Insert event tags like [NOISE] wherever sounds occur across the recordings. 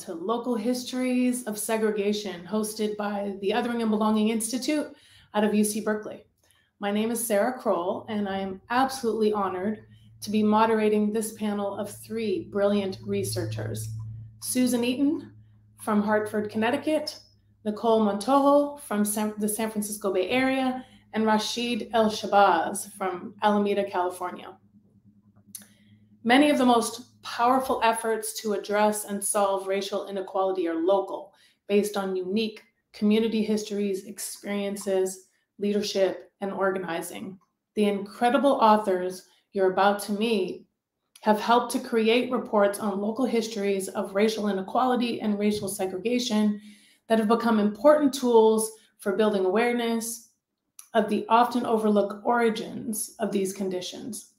to Local Histories of Segregation, hosted by the Othering and Belonging Institute out of UC Berkeley. My name is Sarah Kroll, and I am absolutely honored to be moderating this panel of three brilliant researchers Susan Eaton from Hartford, Connecticut, Nicole Montojo from San, the San Francisco Bay Area, and Rashid El Shabazz from Alameda, California. Many of the most powerful efforts to address and solve racial inequality are local, based on unique community histories, experiences, leadership, and organizing. The incredible authors you're about to meet have helped to create reports on local histories of racial inequality and racial segregation that have become important tools for building awareness of the often overlooked origins of these conditions.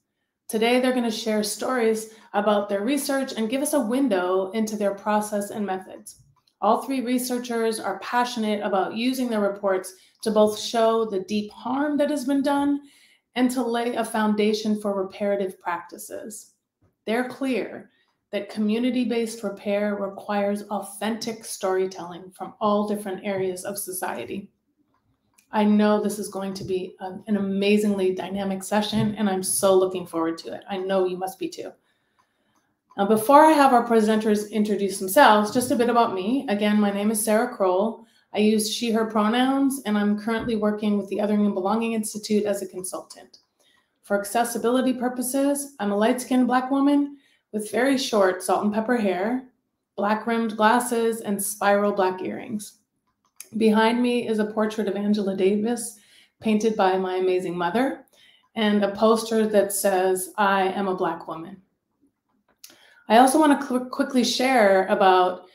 Today, they're going to share stories about their research and give us a window into their process and methods. All three researchers are passionate about using their reports to both show the deep harm that has been done and to lay a foundation for reparative practices. They're clear that community based repair requires authentic storytelling from all different areas of society. I know this is going to be a, an amazingly dynamic session, and I'm so looking forward to it. I know you must be too. Now, before I have our presenters introduce themselves, just a bit about me. Again, my name is Sarah Kroll. I use she, her pronouns, and I'm currently working with the Othering and Belonging Institute as a consultant. For accessibility purposes, I'm a light skinned Black woman with very short salt and pepper hair, black rimmed glasses, and spiral black earrings. Behind me is a portrait of Angela Davis, painted by my amazing mother, and a poster that says, I am a Black woman. I also want to qu quickly share about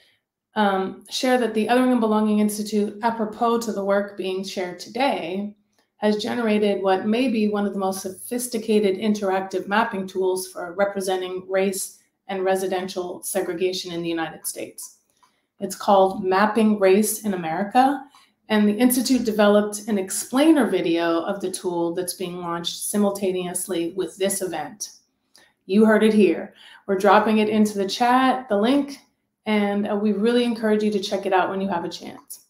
um, share that the Othering and Belonging Institute, apropos to the work being shared today, has generated what may be one of the most sophisticated interactive mapping tools for representing race and residential segregation in the United States. It's called Mapping Race in America, and the Institute developed an explainer video of the tool that's being launched simultaneously with this event. You heard it here. We're dropping it into the chat, the link, and uh, we really encourage you to check it out when you have a chance.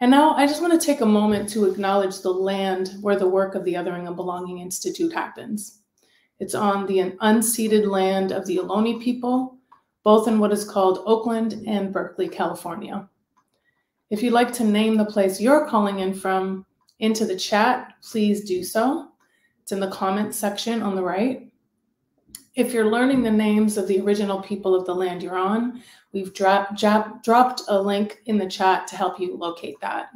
And now I just want to take a moment to acknowledge the land where the work of the Othering and Belonging Institute happens. It's on the unceded land of the Ohlone people, both in what is called Oakland and Berkeley, California. If you'd like to name the place you're calling in from into the chat, please do so. It's in the comments section on the right. If you're learning the names of the original people of the land you're on, we've dro dropped a link in the chat to help you locate that.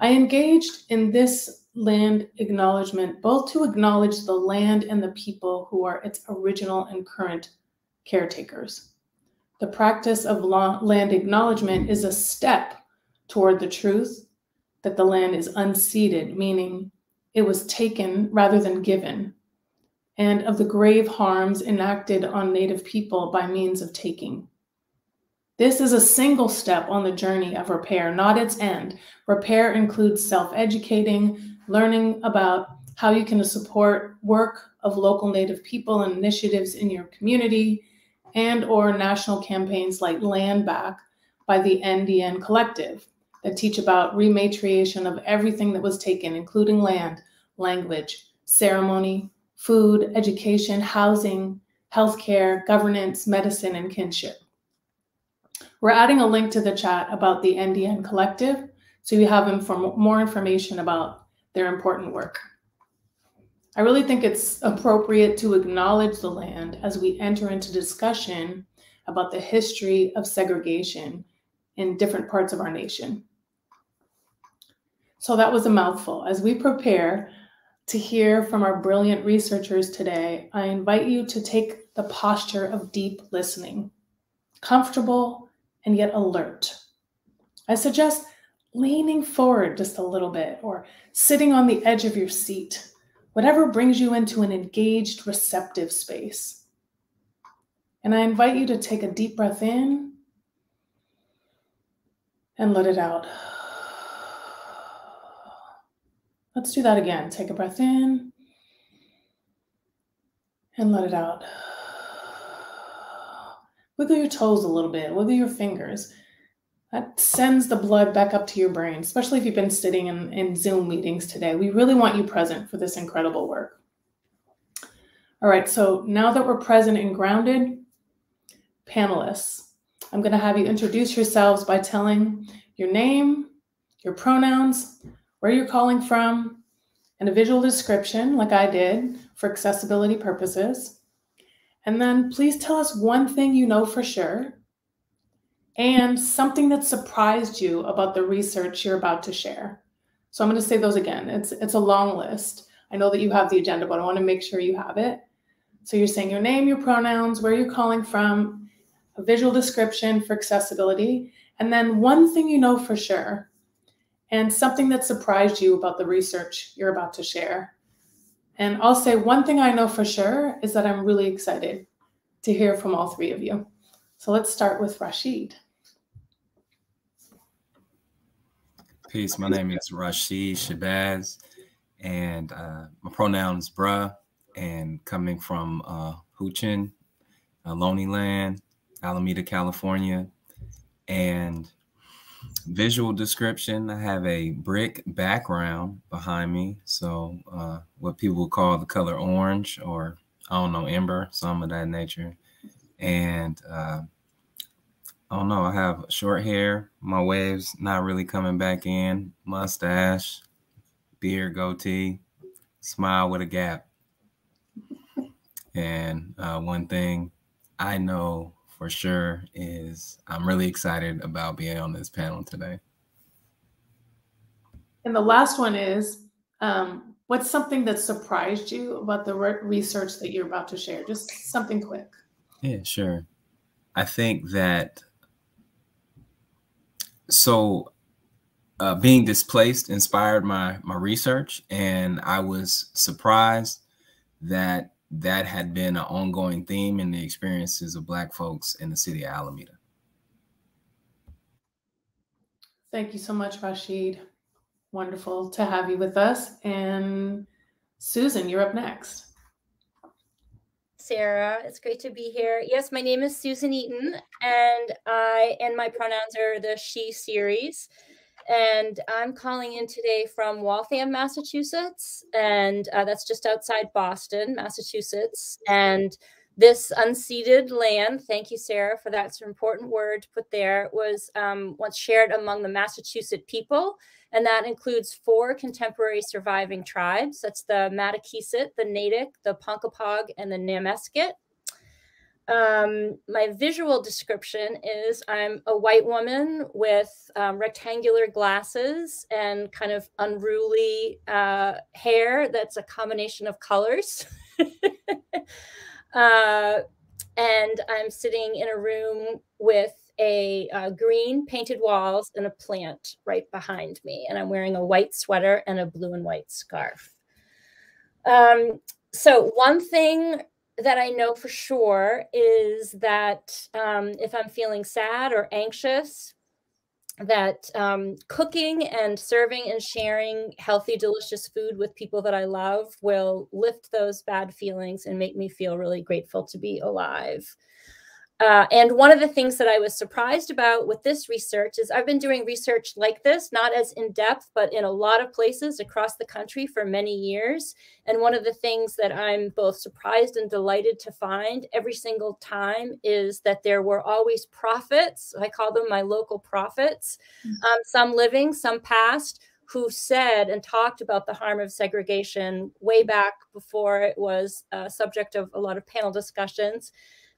I engaged in this land acknowledgement both to acknowledge the land and the people who are its original and current caretakers. The practice of land acknowledgement is a step toward the truth that the land is unceded, meaning it was taken rather than given and of the grave harms enacted on Native people by means of taking. This is a single step on the journey of repair, not its end. Repair includes self educating, learning about how you can support work of local native people and initiatives in your community and or national campaigns like land back by the NDN Collective that teach about rematriation of everything that was taken including land language, ceremony, food, education, housing, healthcare, governance, medicine, and kinship. We're adding a link to the chat about the NDN Collective so you have inform- more information about their important work. I really think it's appropriate to acknowledge the land as we enter into discussion about the history of segregation in different parts of our nation. So that was a mouthful. As we prepare to hear from our brilliant researchers today, I invite you to take the posture of deep listening, comfortable and yet alert. I suggest leaning forward just a little bit or sitting on the edge of your seat, whatever brings you into an engaged, receptive space. And I invite you to take a deep breath in and let it out. Let's do that again. Take a breath in and let it out. Wiggle your toes a little bit, wiggle your fingers. That sends the blood back up to your brain, especially if you've been sitting in, in Zoom meetings today. We really want you present for this incredible work. All right, so now that we're present and grounded, panelists, I'm going to have you introduce yourselves by telling your name, your pronouns, where you're calling from, and a visual description, like I did, for accessibility purposes. And then please tell us one thing you know for sure and something that surprised you about the research you're about to share. So I'm going to say those again. It's it's a long list. I know that you have the agenda, but I want to make sure you have it. So you're saying your name, your pronouns, where you're calling from, a visual description for accessibility, and then one thing you know for sure, and something that surprised you about the research you're about to share. And I'll say one thing I know for sure is that I'm really excited to hear from all three of you. So let's start with Rashid. Peace. My name is Rashid Shabazz, and uh, my pronoun is bruh, and coming from uh, Huichin, uh, Ohlone Land, Alameda, California. And visual description I have a brick background behind me. So, uh, what people would call the color orange or I don't know, ember, some of that nature. And uh, I don't know, I have short hair, my waves not really coming back in, mustache, beard, goatee, smile with a gap. And uh, one thing I know for sure is I'm really excited about being on this panel today. And the last one is um, what's something that surprised you about the research that you're about to share? Just something quick. Yeah, sure. I think that so uh, being displaced inspired my my research, and I was surprised that that had been an ongoing theme in the experiences of Black folks in the city of Alameda. Thank you so much, Rashid. Wonderful to have you with us. And Susan, you're up next. Sarah, it's great to be here. Yes, my name is Susan Eaton, and I and my pronouns are the she series and I'm calling in today from Waltham, Massachusetts, and uh, that's just outside Boston, Massachusetts. And this unceded land, thank you, Sarah, for that. It's an important word to put there, was um, once shared among the Massachusetts people, and that includes four contemporary surviving tribes. That's the Mattakeeset, the Natick, the Ponkapog, and the Nemasket um, my visual description is I'm a white woman with um, rectangular glasses and kind of unruly uh, hair that's a combination of colors. [LAUGHS] uh, and I'm sitting in a room with a uh, green painted walls and a plant right behind me. And I'm wearing a white sweater and a blue and white scarf. Um, so, one thing that I know for sure is that um, if I'm feeling sad or anxious, that um, cooking and serving and sharing healthy, delicious food with people that I love will lift those bad feelings and make me feel really grateful to be alive. Uh, and one of the things that I was surprised about with this research is I've been doing research like this, not as in depth, but in a lot of places across the country for many years. And one of the things that I'm both surprised and delighted to find every single time is that there were always prophets. I call them my local prophets, mm -hmm. um, some living, some past, who said and talked about the harm of segregation way back before it was a subject of a lot of panel discussions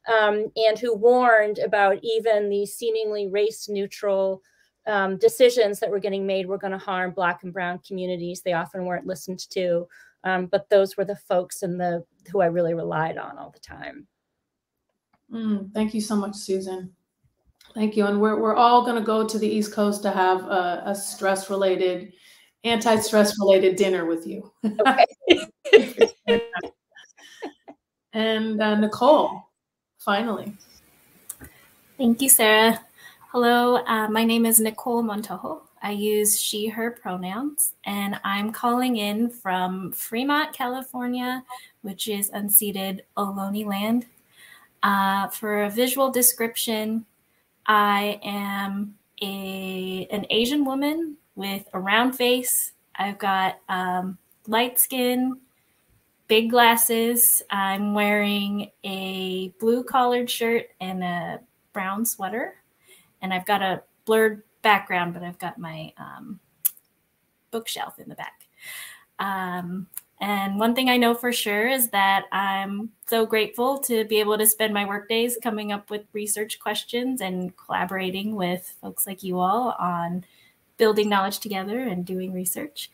um, and who warned about even the seemingly race neutral um, decisions that were getting made were going to harm Black and Brown communities. They often weren't listened to, um, but those were the folks and the who I really relied on all the time. Mm, thank you so much, Susan. Thank you. And we're, we're all going to go to the East Coast to have a, a stress related, anti stress related dinner with you. Okay. [LAUGHS] and uh, Nicole, finally. Thank you, Sarah. Hello, uh, my name is Nicole Montojo. I use she, her pronouns, and I'm calling in from Fremont, California, which is unceded Ohlone land. Uh, for a visual description, I am a, an Asian woman with a round face. I've got um, light skin, big glasses. I'm wearing a blue collared shirt and a brown sweater. And I've got a blurred background, but I've got my um, bookshelf in the back. Um, and one thing I know for sure is that I'm so grateful to be able to spend my workdays coming up with research questions and collaborating with folks like you all on building knowledge together and doing research.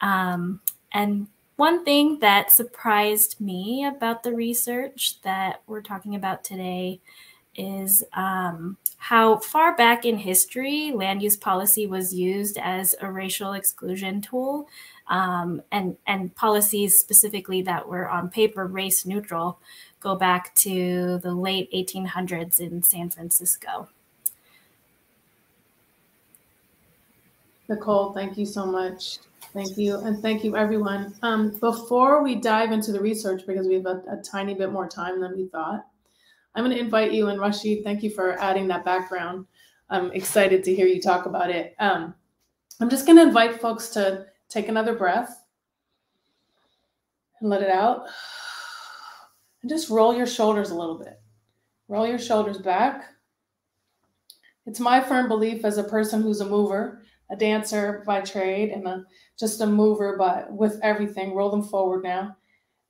Um, and one thing that surprised me about the research that we're talking about today is um, how far back in history land use policy was used as a racial exclusion tool, um, and and policies specifically that were on paper race neutral go back to the late 1800s in San Francisco. Nicole, thank you so much. Thank you. And thank you, everyone. Um, before we dive into the research, because we have a, a tiny bit more time than we thought, I'm going to invite you and Rashid, thank you for adding that background. I'm excited to hear you talk about it. Um, I'm just going to invite folks to take another breath and let it out. And just roll your shoulders a little bit. Roll your shoulders back. It's my firm belief as a person who's a mover, a dancer by trade, and a just a mover, but with everything, roll them forward now,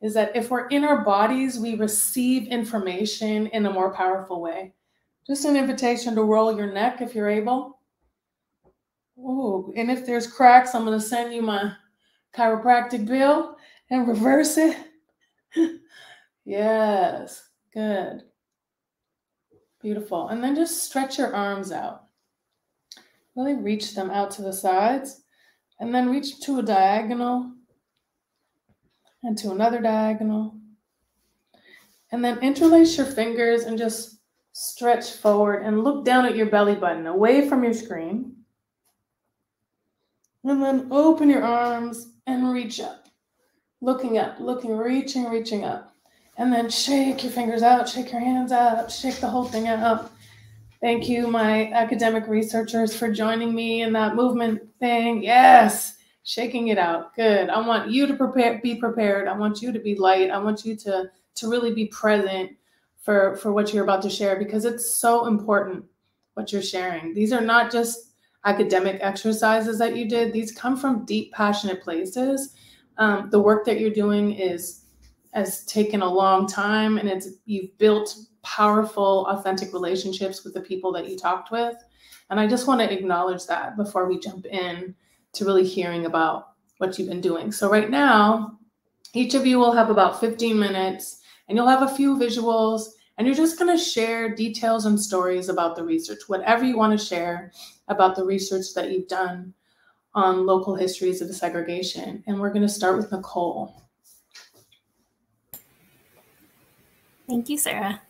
is that if we're in our bodies, we receive information in a more powerful way. Just an invitation to roll your neck if you're able. Ooh, and if there's cracks, I'm going to send you my chiropractic bill and reverse it. [LAUGHS] yes, good. Beautiful. And then just stretch your arms out. Really reach them out to the sides and then reach to a diagonal and to another diagonal. And then interlace your fingers and just stretch forward and look down at your belly button away from your screen. And then open your arms and reach up, looking up, looking, reaching, reaching up. And then shake your fingers out, shake your hands out, shake the whole thing out. Thank you, my academic researchers, for joining me in that movement thing. Yes, shaking it out. Good. I want you to prepare, be prepared. I want you to be light. I want you to to really be present for for what you're about to share because it's so important what you're sharing. These are not just academic exercises that you did. These come from deep, passionate places. Um, the work that you're doing is has taken a long time, and it's you've built powerful, authentic relationships with the people that you talked with. And I just want to acknowledge that before we jump in to really hearing about what you've been doing. So, right now, each of you will have about 15 minutes and you'll have a few visuals and you're just going to share details and stories about the research, whatever you want to share about the research that you've done on local histories of segregation. And we're going to start with Nicole. Thank you, Sarah.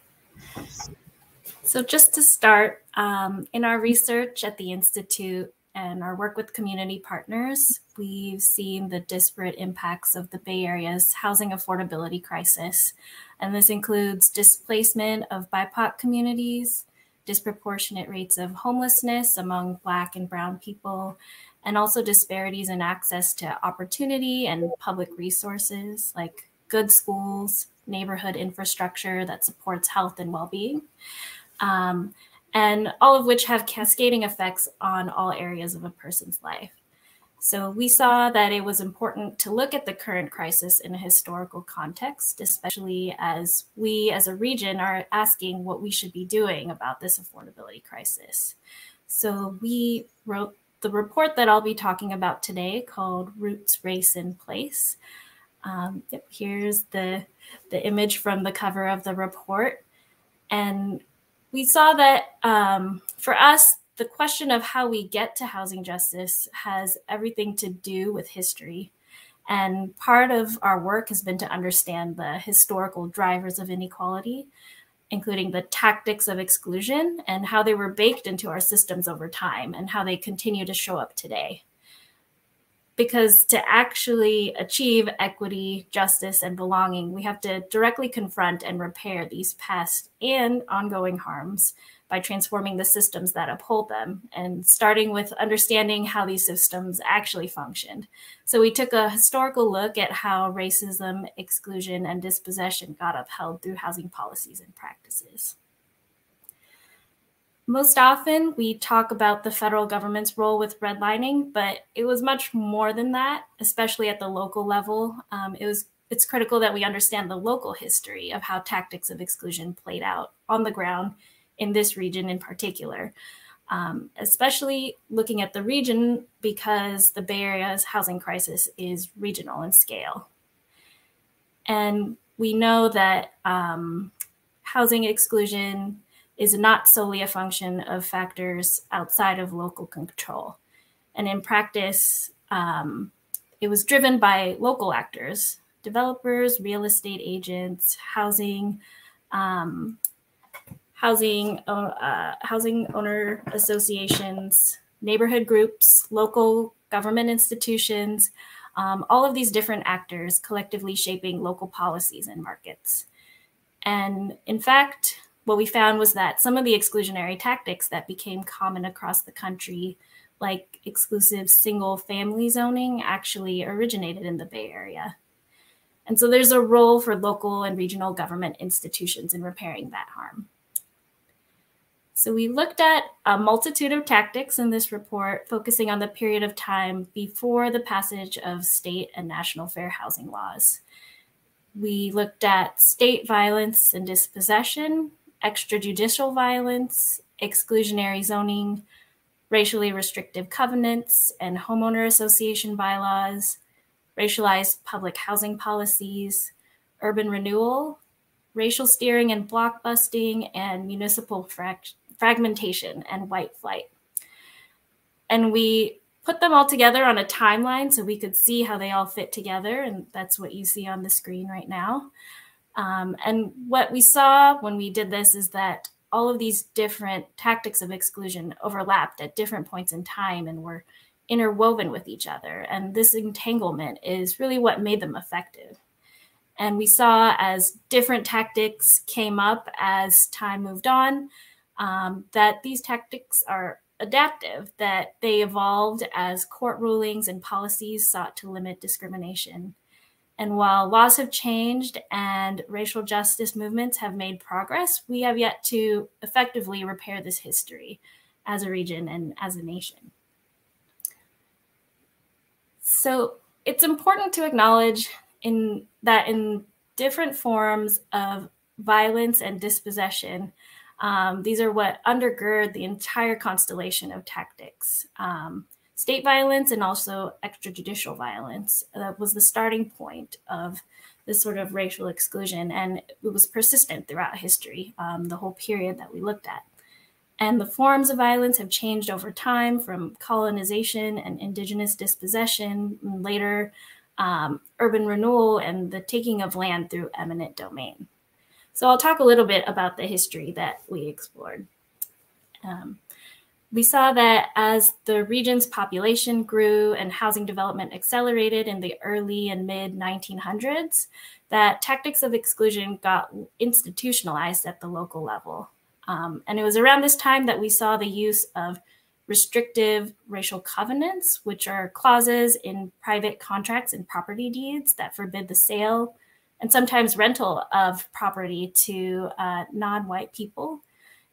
So just to start, um, in our research at the Institute, and our work with community partners, we've seen the disparate impacts of the Bay Area's housing affordability crisis. And this includes displacement of BIPOC communities, disproportionate rates of homelessness among Black and Brown people, and also disparities in access to opportunity and public resources like good schools, neighborhood infrastructure that supports health and well being. Um, and all of which have cascading effects on all areas of a person's life. So we saw that it was important to look at the current crisis in a historical context, especially as we as a region are asking what we should be doing about this affordability crisis. So we wrote the report that I'll be talking about today called Roots, Race, and Place. Um, yep, here's the, the image from the cover of the report. And we saw that um, for us, the question of how we get to housing justice has everything to do with history. And part of our work has been to understand the historical drivers of inequality, including the tactics of exclusion and how they were baked into our systems over time and how they continue to show up today because to actually achieve equity, justice, and belonging, we have to directly confront and repair these past and ongoing harms by transforming the systems that uphold them and starting with understanding how these systems actually functioned. So we took a historical look at how racism, exclusion, and dispossession got upheld through housing policies and practices. Most often, we talk about the federal government's role with redlining, but it was much more than that, especially at the local level. Um, it was it's critical that we understand the local history of how tactics of exclusion played out on the ground in this region in particular, um, especially looking at the region because the Bay Area's housing crisis is regional in scale. And we know that um, housing exclusion is not solely a function of factors outside of local control. And in practice, um, it was driven by local actors, developers, real estate agents, housing, um, housing, uh, housing owner associations, neighborhood groups, local government institutions, um, all of these different actors collectively shaping local policies and markets. And in fact, what we found was that some of the exclusionary tactics that became common across the country, like exclusive single family zoning, actually originated in the Bay Area. And so there's a role for local and regional government institutions in repairing that harm. So we looked at a multitude of tactics in this report, focusing on the period of time before the passage of state and national fair housing laws. We looked at state violence and dispossession, extrajudicial violence, exclusionary zoning, racially restrictive covenants and homeowner association bylaws, racialized public housing policies, urban renewal, racial steering and block busting, and municipal fragmentation and white flight. And we put them all together on a timeline so we could see how they all fit together. And that's what you see on the screen right now. Um, and what we saw when we did this is that all of these different tactics of exclusion overlapped at different points in time and were interwoven with each other. And this entanglement is really what made them effective. And we saw as different tactics came up as time moved on, um, that these tactics are adaptive, that they evolved as court rulings and policies sought to limit discrimination. And while laws have changed and racial justice movements have made progress, we have yet to effectively repair this history as a region and as a nation. So it's important to acknowledge in that in different forms of violence and dispossession, um, these are what undergird the entire constellation of tactics. Um, state violence and also extrajudicial violence. That was the starting point of this sort of racial exclusion, and it was persistent throughout history, um, the whole period that we looked at. And the forms of violence have changed over time from colonization and indigenous dispossession, and later um, urban renewal and the taking of land through eminent domain. So I'll talk a little bit about the history that we explored. Um, we saw that as the region's population grew and housing development accelerated in the early and mid 1900s, that tactics of exclusion got institutionalized at the local level. Um, and it was around this time that we saw the use of restrictive racial covenants, which are clauses in private contracts and property deeds that forbid the sale and sometimes rental of property to uh, non white people.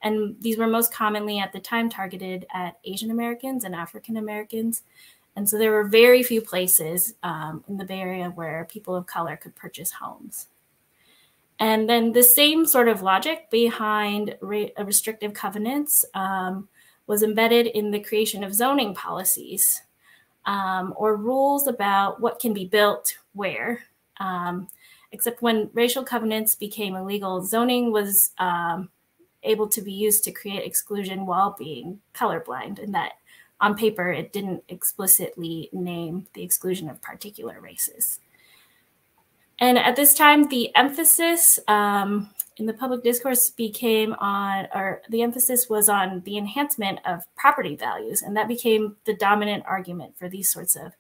And these were most commonly at the time targeted at Asian Americans and African Americans. And so there were very few places um, in the Bay Area where people of color could purchase homes. And then the same sort of logic behind re restrictive covenants um, was embedded in the creation of zoning policies um, or rules about what can be built where. Um, except when racial covenants became illegal, zoning was um, able to be used to create exclusion while being colorblind, and that on paper it didn't explicitly name the exclusion of particular races. And at this time, the emphasis um, in the public discourse became on, or the emphasis was on the enhancement of property values, and that became the dominant argument for these sorts of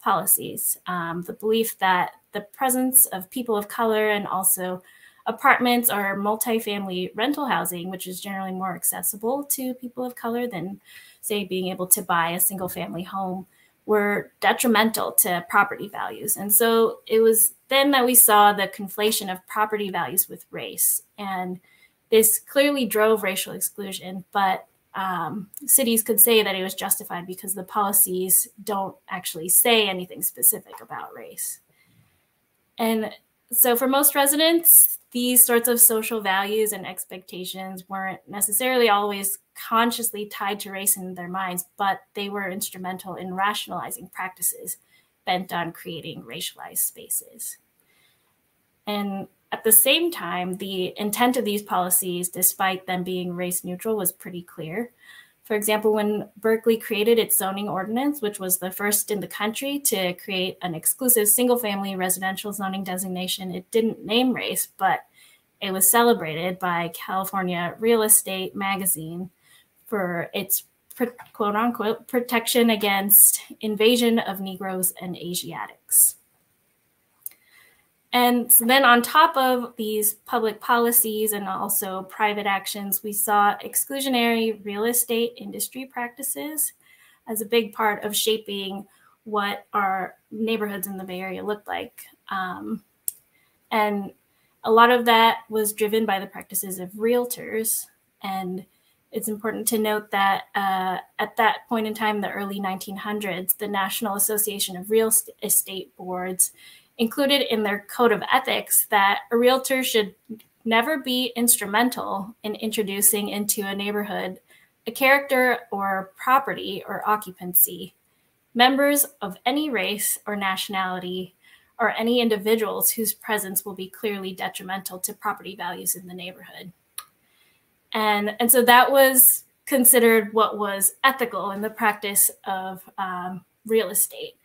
policies. Um, the belief that the presence of people of color and also apartments or multifamily rental housing, which is generally more accessible to people of color than, say, being able to buy a single family home, were detrimental to property values. And so it was then that we saw the conflation of property values with race. And this clearly drove racial exclusion, but um, cities could say that it was justified because the policies don't actually say anything specific about race. And so for most residents, these sorts of social values and expectations weren't necessarily always consciously tied to race in their minds, but they were instrumental in rationalizing practices bent on creating racialized spaces. And at the same time, the intent of these policies, despite them being race neutral, was pretty clear. For example, when Berkeley created its zoning ordinance, which was the first in the country to create an exclusive single family residential zoning designation, it didn't name race, but it was celebrated by California Real Estate Magazine for its quote unquote protection against invasion of Negroes and Asiatics. And then on top of these public policies and also private actions, we saw exclusionary real estate industry practices as a big part of shaping what our neighborhoods in the Bay Area looked like. Um, and a lot of that was driven by the practices of realtors. And it's important to note that uh, at that point in time, the early 1900s, the National Association of Real Estate Boards included in their code of ethics that a realtor should never be instrumental in introducing into a neighborhood a character or property or occupancy, members of any race or nationality, or any individuals whose presence will be clearly detrimental to property values in the neighborhood. And, and so that was considered what was ethical in the practice of um, real estate.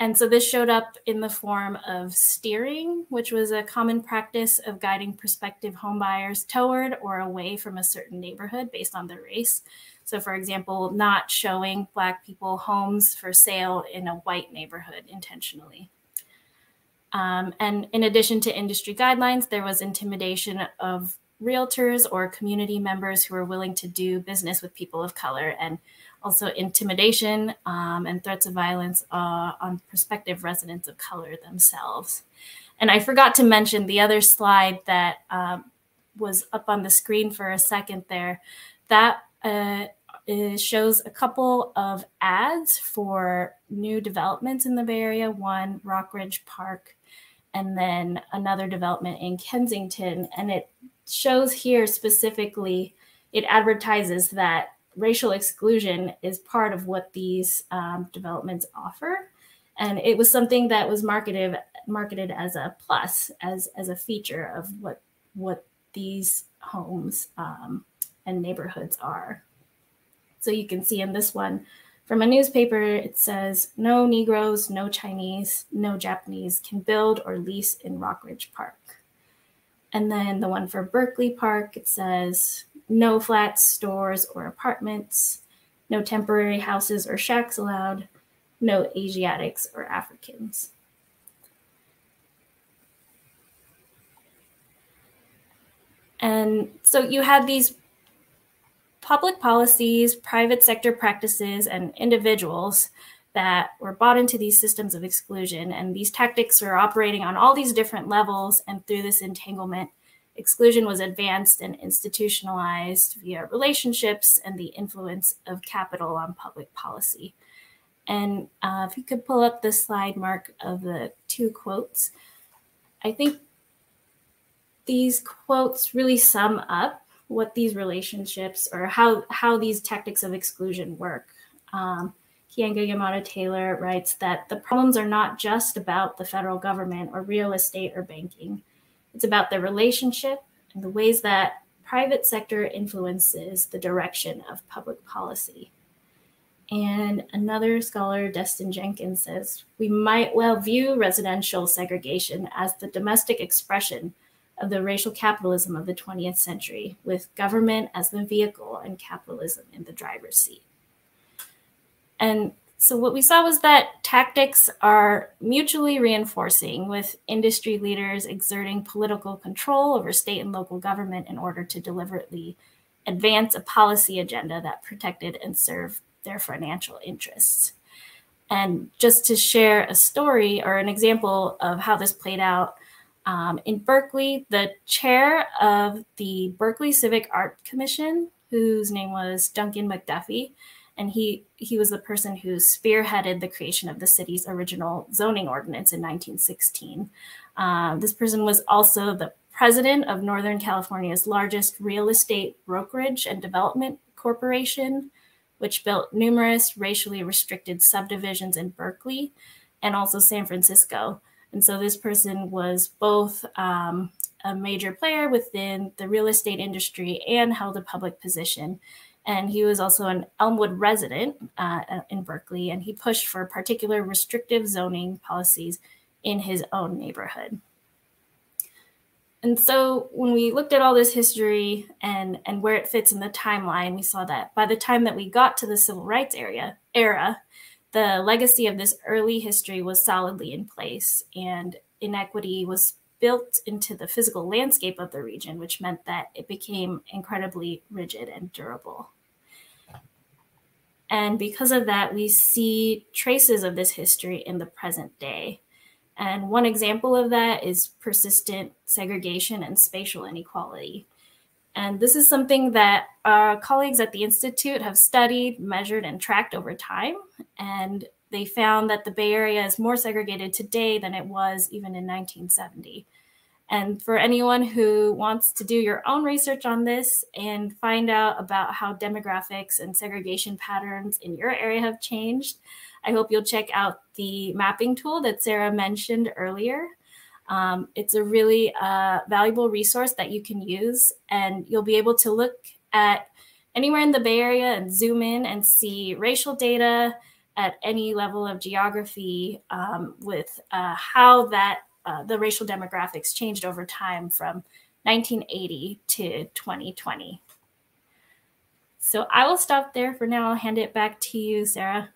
And so this showed up in the form of steering, which was a common practice of guiding prospective homebuyers toward or away from a certain neighborhood based on their race. So, for example, not showing Black people homes for sale in a white neighborhood intentionally. Um, and in addition to industry guidelines, there was intimidation of realtors or community members who were willing to do business with people of color and also intimidation um, and threats of violence uh, on prospective residents of color themselves. And I forgot to mention the other slide that um, was up on the screen for a second there. That uh, shows a couple of ads for new developments in the Bay Area, one Rockridge Park, and then another development in Kensington. And it shows here specifically, it advertises that racial exclusion is part of what these um, developments offer. And it was something that was marketed marketed as a plus, as as a feature of what what these homes um, and neighborhoods are. So you can see in this one from a newspaper, it says no Negroes, no Chinese, no Japanese can build or lease in Rockridge Park. And then the one for Berkeley Park, it says no flats, stores, or apartments. no temporary houses or shacks allowed, no Asiatics or Africans. And so you had these public policies, private sector practices, and individuals that were bought into these systems of exclusion. And these tactics were operating on all these different levels. And through this entanglement, exclusion was advanced and institutionalized via relationships and the influence of capital on public policy. And uh, if you could pull up the slide mark of the two quotes, I think these quotes really sum up what these relationships or how, how these tactics of exclusion work. Um, Keeanga-Yamahtta Taylor writes that the problems are not just about the federal government or real estate or banking. It's about the relationship and the ways that private sector influences the direction of public policy. And another scholar, Destin Jenkins, says we might well view residential segregation as the domestic expression of the racial capitalism of the 20th century, with government as the vehicle and capitalism in the driver's seat. And so what we saw was that tactics are mutually reinforcing, with industry leaders exerting political control over state and local government in order to deliberately advance a policy agenda that protected and served their financial interests. And just to share a story or an example of how this played out, um, in Berkeley, the chair of the Berkeley Civic Art Commission, whose name was Duncan McDuffie, and he he was the person who spearheaded the creation of the city's original zoning ordinance in 1916. Um, this person was also the president of Northern California's largest real estate brokerage and development corporation, which built numerous racially restricted subdivisions in Berkeley and also San Francisco. And so this person was both um, a major player within the real estate industry and held a public position. And he was also an Elmwood resident uh, in Berkeley, and he pushed for particular restrictive zoning policies in his own neighborhood. And so when we looked at all this history and, and where it fits in the timeline, we saw that by the time that we got to the civil rights area era, the legacy of this early history was solidly in place, and inequity was built into the physical landscape of the region, which meant that it became incredibly rigid and durable. And because of that, we see traces of this history in the present day. And one example of that is persistent segregation and spatial inequality. And this is something that our colleagues at the Institute have studied, measured, and tracked over time. And they found that the Bay Area is more segregated today than it was even in 1970. And for anyone who wants to do your own research on this and find out about how demographics and segregation patterns in your area have changed, I hope you'll check out the mapping tool that Sarah mentioned earlier. Um, it's a really uh, valuable resource that you can use, and you'll be able to look at anywhere in the Bay Area and zoom in and see racial data at any level of geography um, with uh, how that uh, the racial demographics changed over time from 1980 to 2020. So I will stop there for now. I'll hand it back to you, Sarah.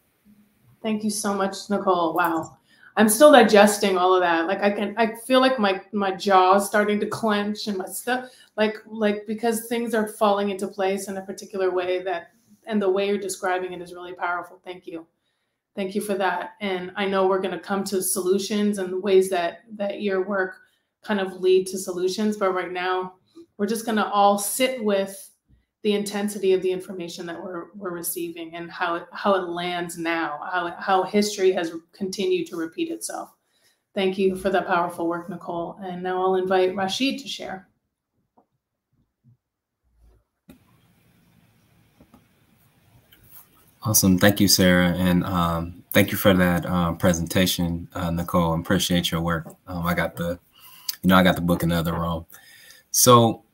Thank you so much, Nicole. Wow. I'm still digesting all of that. Like I can, I feel like my my jaw is starting to clench and my stuff, like like because things are falling into place in a particular way that, and the way you're describing it is really powerful. Thank you, thank you for that. And I know we're going to come to solutions and ways that that your work kind of lead to solutions. But right now, we're just going to all sit with the intensity of the information that we're, we're receiving and how it, how it lands now, how, how history has continued to repeat itself. Thank you for that powerful work, Nicole. And now I'll invite Rashid to share. Awesome. Thank you, Sarah. And um, thank you for that uh, presentation, uh, Nicole. Appreciate your work. Um, I got the, you know, I got the book in the other room. So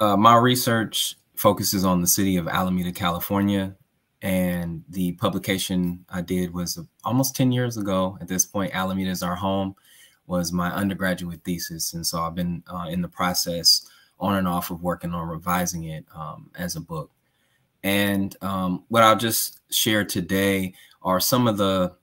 uh, my research focuses on the city of Alameda, California. And the publication I did was almost 10 years ago. At this point, Alameda is our home was my undergraduate thesis. And so I've been uh, in the process on and off of working on revising it um, as a book. And um, what I'll just share today are some of the,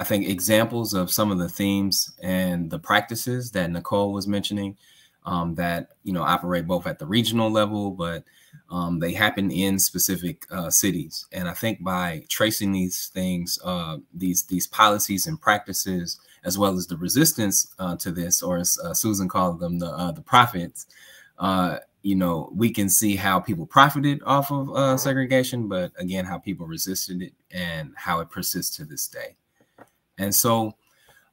I think, examples of some of the themes and the practices that Nicole was mentioning um, that, you know, operate both at the regional level, but um, they happen in specific uh, cities. And I think by tracing these things, uh, these these policies and practices, as well as the resistance uh, to this, or as uh, Susan called them, the uh, the profits, uh, you know, we can see how people profited off of segregation, but again, how people resisted it and how it persists to this day. And so,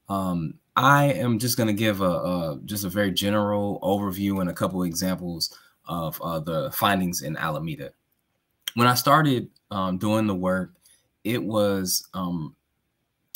um, I am just going to give a, a, just a very general overview and a couple examples of uh, the findings in Alameda. When I started um, doing the work, it was, um,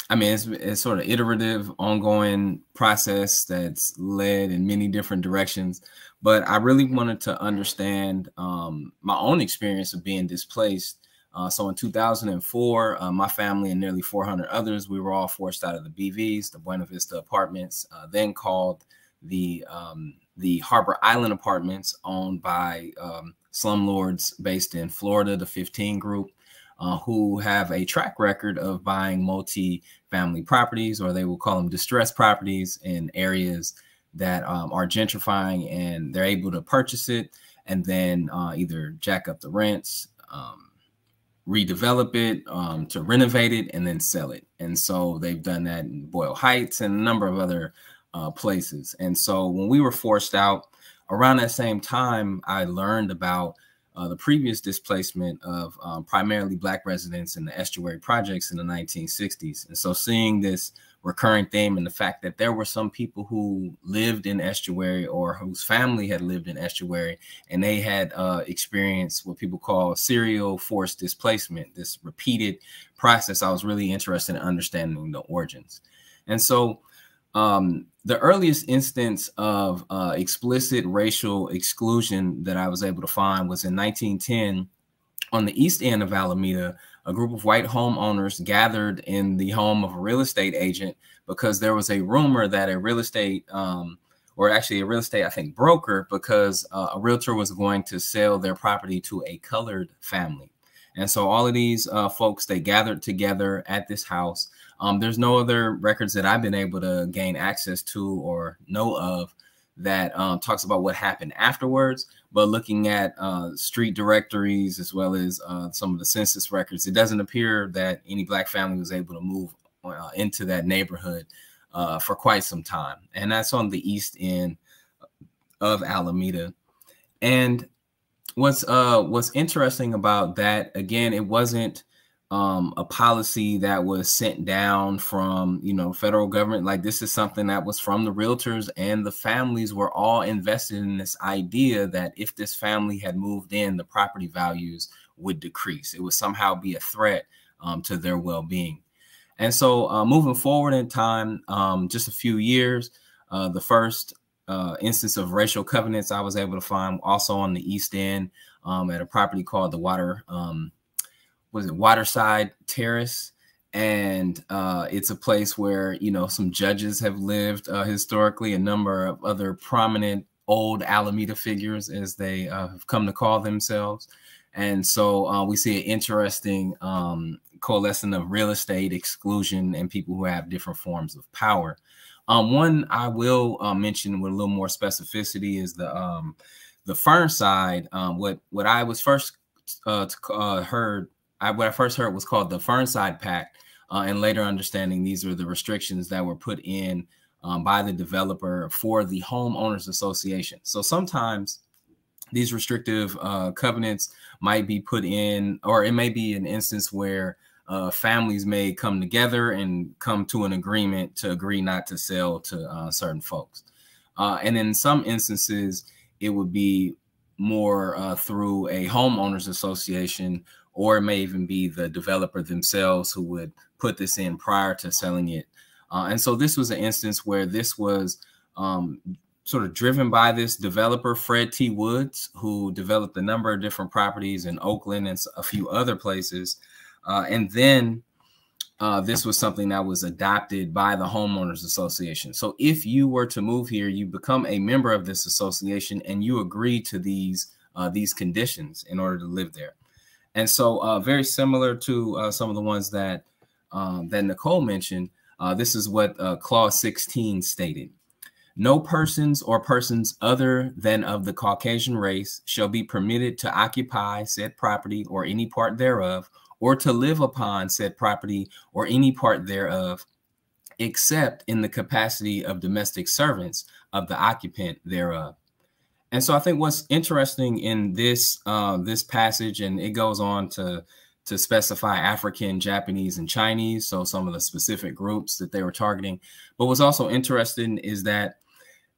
I mean, it's, it's sort of iterative, ongoing process that's led in many different directions. But I really wanted to understand um, my own experience of being displaced. Uh, so in 2004, uh, my family and nearly 400 others, we were all forced out of the BVs, the Buena Vista apartments, uh, then called the um, the Harbor Island apartments owned by um, slumlords based in Florida, the 15 group, uh, who have a track record of buying multi-family properties, or they will call them distressed properties in areas that um, are gentrifying and they're able to purchase it and then uh, either jack up the rents, um, redevelop it, um, to renovate it, and then sell it. And so they've done that in Boyle Heights and a number of other uh, places. And so when we were forced out around that same time, I learned about uh, the previous displacement of um, primarily Black residents in the estuary projects in the 1960s. And so seeing this recurring theme and the fact that there were some people who lived in estuary or whose family had lived in estuary and they had uh, experienced what people call serial forced displacement, this repeated process, I was really interested in understanding the origins. And so um, the earliest instance of uh, explicit racial exclusion that I was able to find was in 1910 on the east end of Alameda. A group of white homeowners gathered in the home of a real estate agent because there was a rumor that a real estate, um, or actually a real estate, I think, broker, because uh, a realtor was going to sell their property to a colored family. And so all of these uh, folks, they gathered together at this house. Um, there's no other records that I've been able to gain access to or know of that um, talks about what happened afterwards. But looking at uh, street directories as well as uh, some of the census records, it doesn't appear that any black family was able to move uh, into that neighborhood uh, for quite some time. And that's on the east end of Alameda. And what's uh what's interesting about that again it wasn't um a policy that was sent down from you know federal government. Like this is something that was from the realtors and the families were all invested in this idea that if this family had moved in the property values would decrease. It would somehow be a threat um, to their well-being. And so uh, moving forward in time um, just a few years uh, the first uh, instance of racial covenants I was able to find also on the East End um, at a property called the Water, was it Waterside Terrace? And uh, it's a place where, you know, some judges have lived uh, historically, a number of other prominent old Alameda figures, as they uh, have come to call themselves. And so uh, we see an interesting um, coalescing of real estate exclusion and people who have different forms of power. Um, one I will uh, mention with a little more specificity is the um, the Fernside. Um, what what I was first uh, uh, heard, I, what I first heard was called the Fernside Pact, uh, and later understanding these are the restrictions that were put in um, by the developer for the homeowners association. So sometimes these restrictive uh, covenants might be put in, or it may be an instance where uh, families may come together and come to an agreement to agree not to sell to uh, certain folks. Uh, and in some instances, it would be more uh, through a homeowners association, or it may even be the developer themselves who would put this in prior to selling it. Uh, and so this was an instance where this was um, sort of driven by this developer, Fred T. Woods, who developed a number of different properties in Oakland and a few other places. Uh, and then uh, this was something that was adopted by the homeowners association. So if you were to move here, you become a member of this association and you agree to these uh, these conditions in order to live there. And so, uh, very similar to uh, some of the ones that um, that Nicole mentioned, uh, this is what uh, Clause 16 stated. No persons or persons other than of the Caucasian race shall be permitted to occupy said property or any part thereof, or to live upon said property or any part thereof, except in the capacity of domestic servants of the occupant thereof. And so I think what's interesting in this uh, this passage, and it goes on to to specify African, Japanese, and Chinese, so some of the specific groups that they were targeting. But what's also interesting is that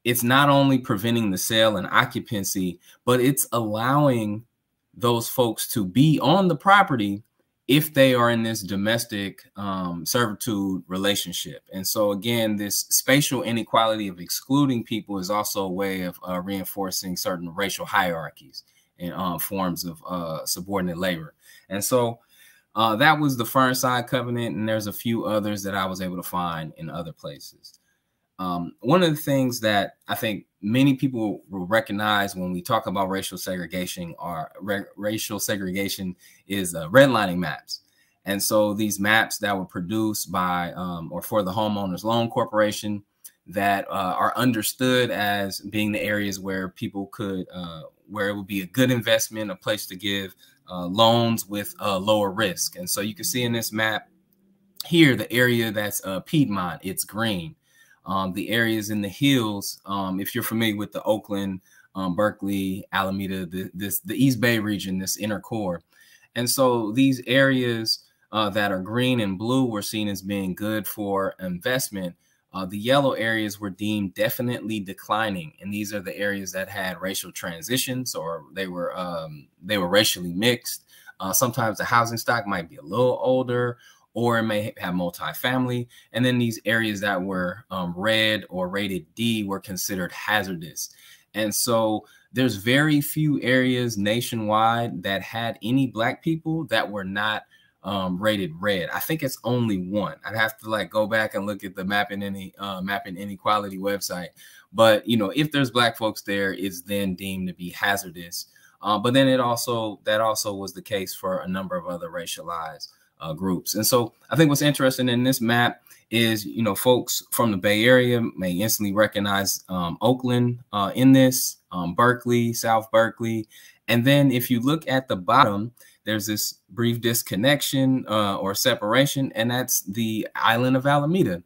it's not only preventing the sale and occupancy, but it's allowing those folks to be on the property if they are in this domestic um, servitude relationship. And so, again, this spatial inequality of excluding people is also a way of uh, reinforcing certain racial hierarchies and um, forms of uh, subordinate labor. And so, uh, that was the Fernside Covenant, and there's a few others that I was able to find in other places. Um, one of the things that I think many people will recognize when we talk about racial segregation or racial segregation is uh, redlining maps. And so these maps that were produced by um, or for the Homeowners Loan Corporation that uh, are understood as being the areas where people could, uh, where it would be a good investment, a place to give uh, loans with lower risk. And so you can see in this map here, the area that's uh, Piedmont, it's green um, the areas in the hills. Um, if you're familiar with the Oakland, um, Berkeley, Alameda, the, this the East Bay region, this inner core, and so these areas uh, that are green and blue were seen as being good for investment. Uh, the yellow areas were deemed definitely declining, and these are the areas that had racial transitions or they were um, they were racially mixed. Uh, sometimes the housing stock might be a little older or it may have multifamily. And then these areas that were um, red or rated D were considered hazardous. And so there's very few areas nationwide that had any black people that were not um, rated red. I think it's only one. I'd have to like go back and look at the mapping any uh, mapping inequality website. But you know, if there's black folks there, it's then deemed to be hazardous. Uh, but then it also that also was the case for a number of other racialized uh, groups. And so I think what's interesting in this map is, you know, folks from the Bay Area may instantly recognize um, Oakland uh, in this, um, Berkeley, South Berkeley. And then if you look at the bottom, there's this brief disconnection uh, or separation, and that's the island of Alameda.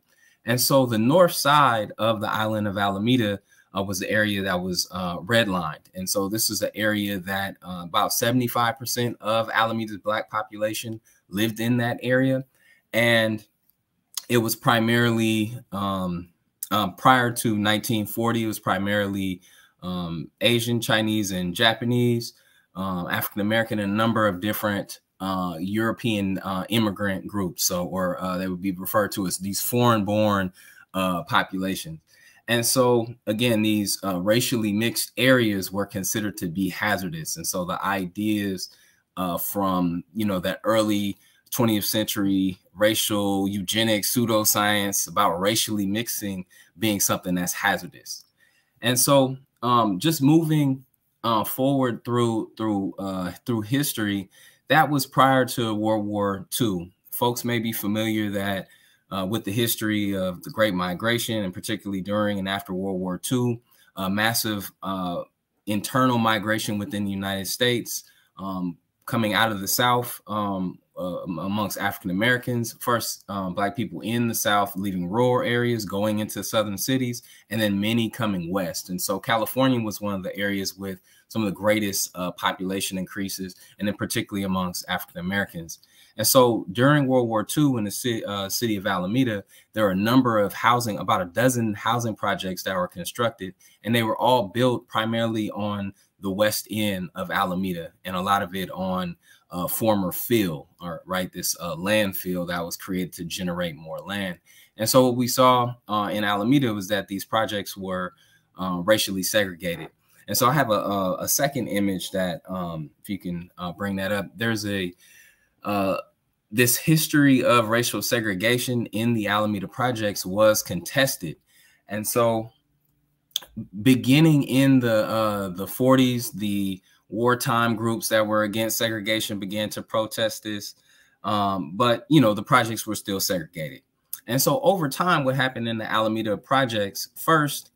And so the north side of the island of Alameda uh, was the area that was uh, redlined. And so this is an area that uh, about 75% of Alameda's black population lived in that area. And it was primarily um, um, prior to 1940, it was primarily um, Asian, Chinese, and Japanese, um, African American, and a number of different uh, European uh, immigrant groups. So, or uh, they would be referred to as these foreign born uh, populations. And so, again, these uh, racially mixed areas were considered to be hazardous. And so the ideas uh, from, you know, that early 20th century racial eugenics, pseudoscience about racially mixing being something that's hazardous. And so um, just moving uh, forward through through uh, through history, that was prior to World War II. Folks may be familiar that uh, with the history of the Great Migration, and particularly during and after World War II, massive uh, internal migration within the United States, um, coming out of the South um, uh, amongst African Americans. First, um, Black people in the South leaving rural areas, going into southern cities, and then many coming west. And so California was one of the areas with some of the greatest uh, population increases, and then particularly amongst African Americans. And so during World War II in the city, uh, city of Alameda, there were a number of housing, about a dozen housing projects that were constructed, and they were all built primarily on the west end of Alameda, and a lot of it on uh, former fill, or right, this uh, landfill that was created to generate more land. And so what we saw uh, in Alameda was that these projects were uh, racially segregated. And so I have a, a, a second image that, um, if you can uh, bring that up, there's a uh, this history of racial segregation in the Alameda projects was contested. And so beginning in the uh, the 40s, the wartime groups that were against segregation began to protest this. Um, but you know, the projects were still segregated. And so over time, what happened in the Alameda projects, first,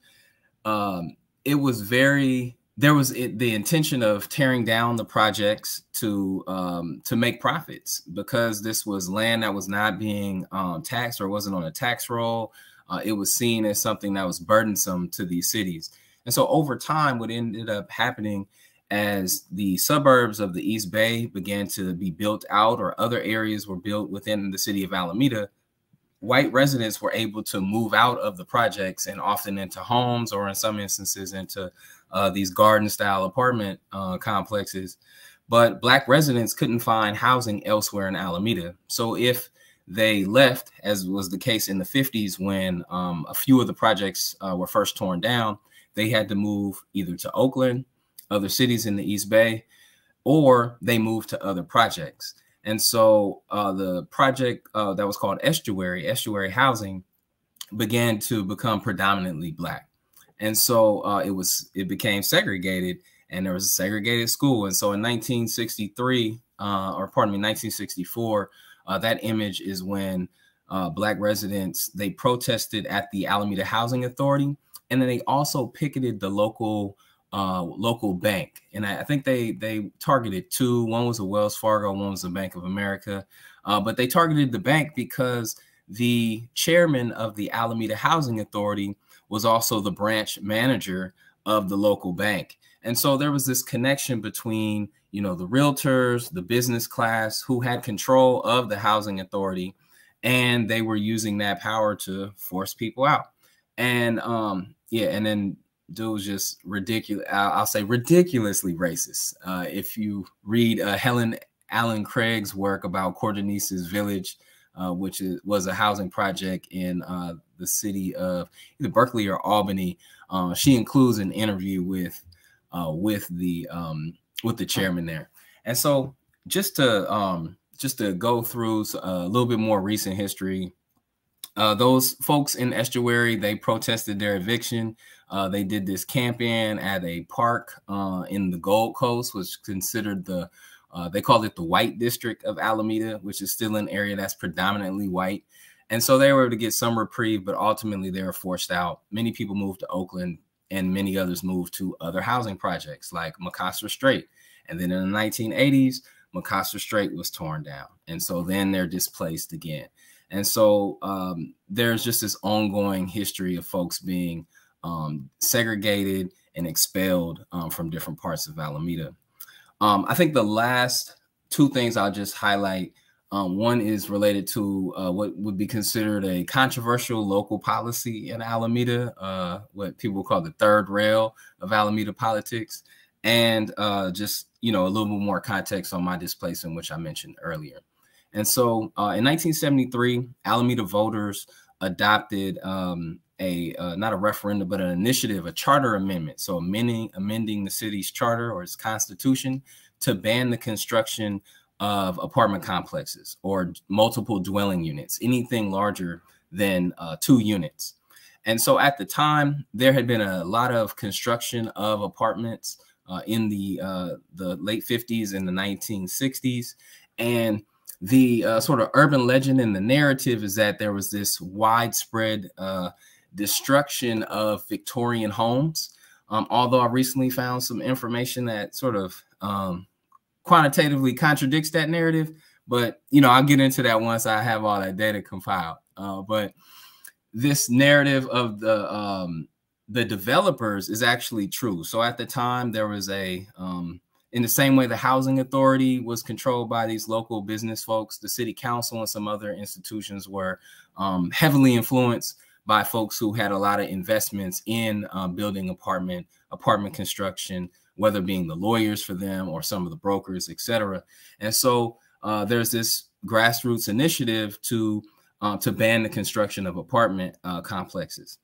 um, it was very there was it, the intention of tearing down the projects to um, to make profits because this was land that was not being um, taxed or wasn't on a tax roll. Uh, it was seen as something that was burdensome to these cities. And so over time, what ended up happening as the suburbs of the East Bay began to be built out or other areas were built within the city of Alameda, white residents were able to move out of the projects and often into homes or in some instances into uh, these garden style apartment uh, complexes. But black residents couldn't find housing elsewhere in Alameda. So if they left, as was the case in the 50s when um, a few of the projects uh, were first torn down, they had to move either to Oakland, other cities in the East Bay, or they moved to other projects. And so uh, the project uh, that was called Estuary, Estuary Housing, began to become predominantly black. And so uh, it was it became segregated, and there was a segregated school. And so in 1963, uh, or pardon me, 1964, uh, that image is when uh, black residents they protested at the Alameda Housing Authority, and then they also picketed the local uh, local bank, and I, I, think they they targeted two. One was a Wells Fargo, one was a Bank of America, uh, but they targeted the bank because the chairman of the Alameda Housing Authority was also the branch manager of the local bank, and so there was this connection between you know the realtors, the business class who had control of the housing authority, and they were using that power to force people out. And um, yeah, and then dude was just ridiculous. I'll, say ridiculously racist. Uh, if you read uh, Helen Allen Craig's work about Codornices Village, uh, which is, was a housing project in uh, the city of either Berkeley or Albany, uh, she includes an interview with uh, with the um, with the chairman there. And so just to um, just to go through a little bit more recent history uh, those folks in Estuary, they protested their eviction. Uh, they did this camping at a park uh, in the Gold Coast, which considered the, uh, they called it the white district of Alameda, which is still an area that's predominantly white. And so they were able to get some reprieve, but ultimately they were forced out. Many people moved to Oakland and many others moved to other housing projects like Makassar Strait. And then in the 1980s, Makassar Strait was torn down. And so then they're displaced again. And so um, there's just this ongoing history of folks being um, segregated and expelled um, from different parts of Alameda. Um, I think the last two things I'll just highlight. Um, one is related to uh, what would be considered a controversial local policy in Alameda, uh, what people call the third rail of Alameda politics, and uh, just you know a little bit more context on my displacement, which I mentioned earlier. And so uh, in 1973, Alameda voters adopted um, a uh, not a referendum, but an initiative, a charter amendment. So amending amending the city's charter or its constitution to ban the construction of apartment complexes or multiple dwelling units, anything larger than uh, two units. And so at the time, there had been a lot of construction of apartments uh, in the uh, the late 50s and the 1960s, and the uh, sort of urban legend and the narrative is that there was this widespread uh, destruction of Victorian homes. Um, although I recently found some information that sort of um, quantitatively contradicts that narrative, but you know I'll get into that once I have all that data compiled. Uh, but this narrative of the um, the developers is actually true. So at the time there was a um, in the same way the housing authority was controlled by these local business folks the city council and some other institutions were um, heavily influenced by folks who had a lot of investments in um, building apartment apartment construction whether being the lawyers for them or some of the brokers et cetera. and so uh, there's this grassroots initiative to uh, to ban the construction of apartment uh, complexes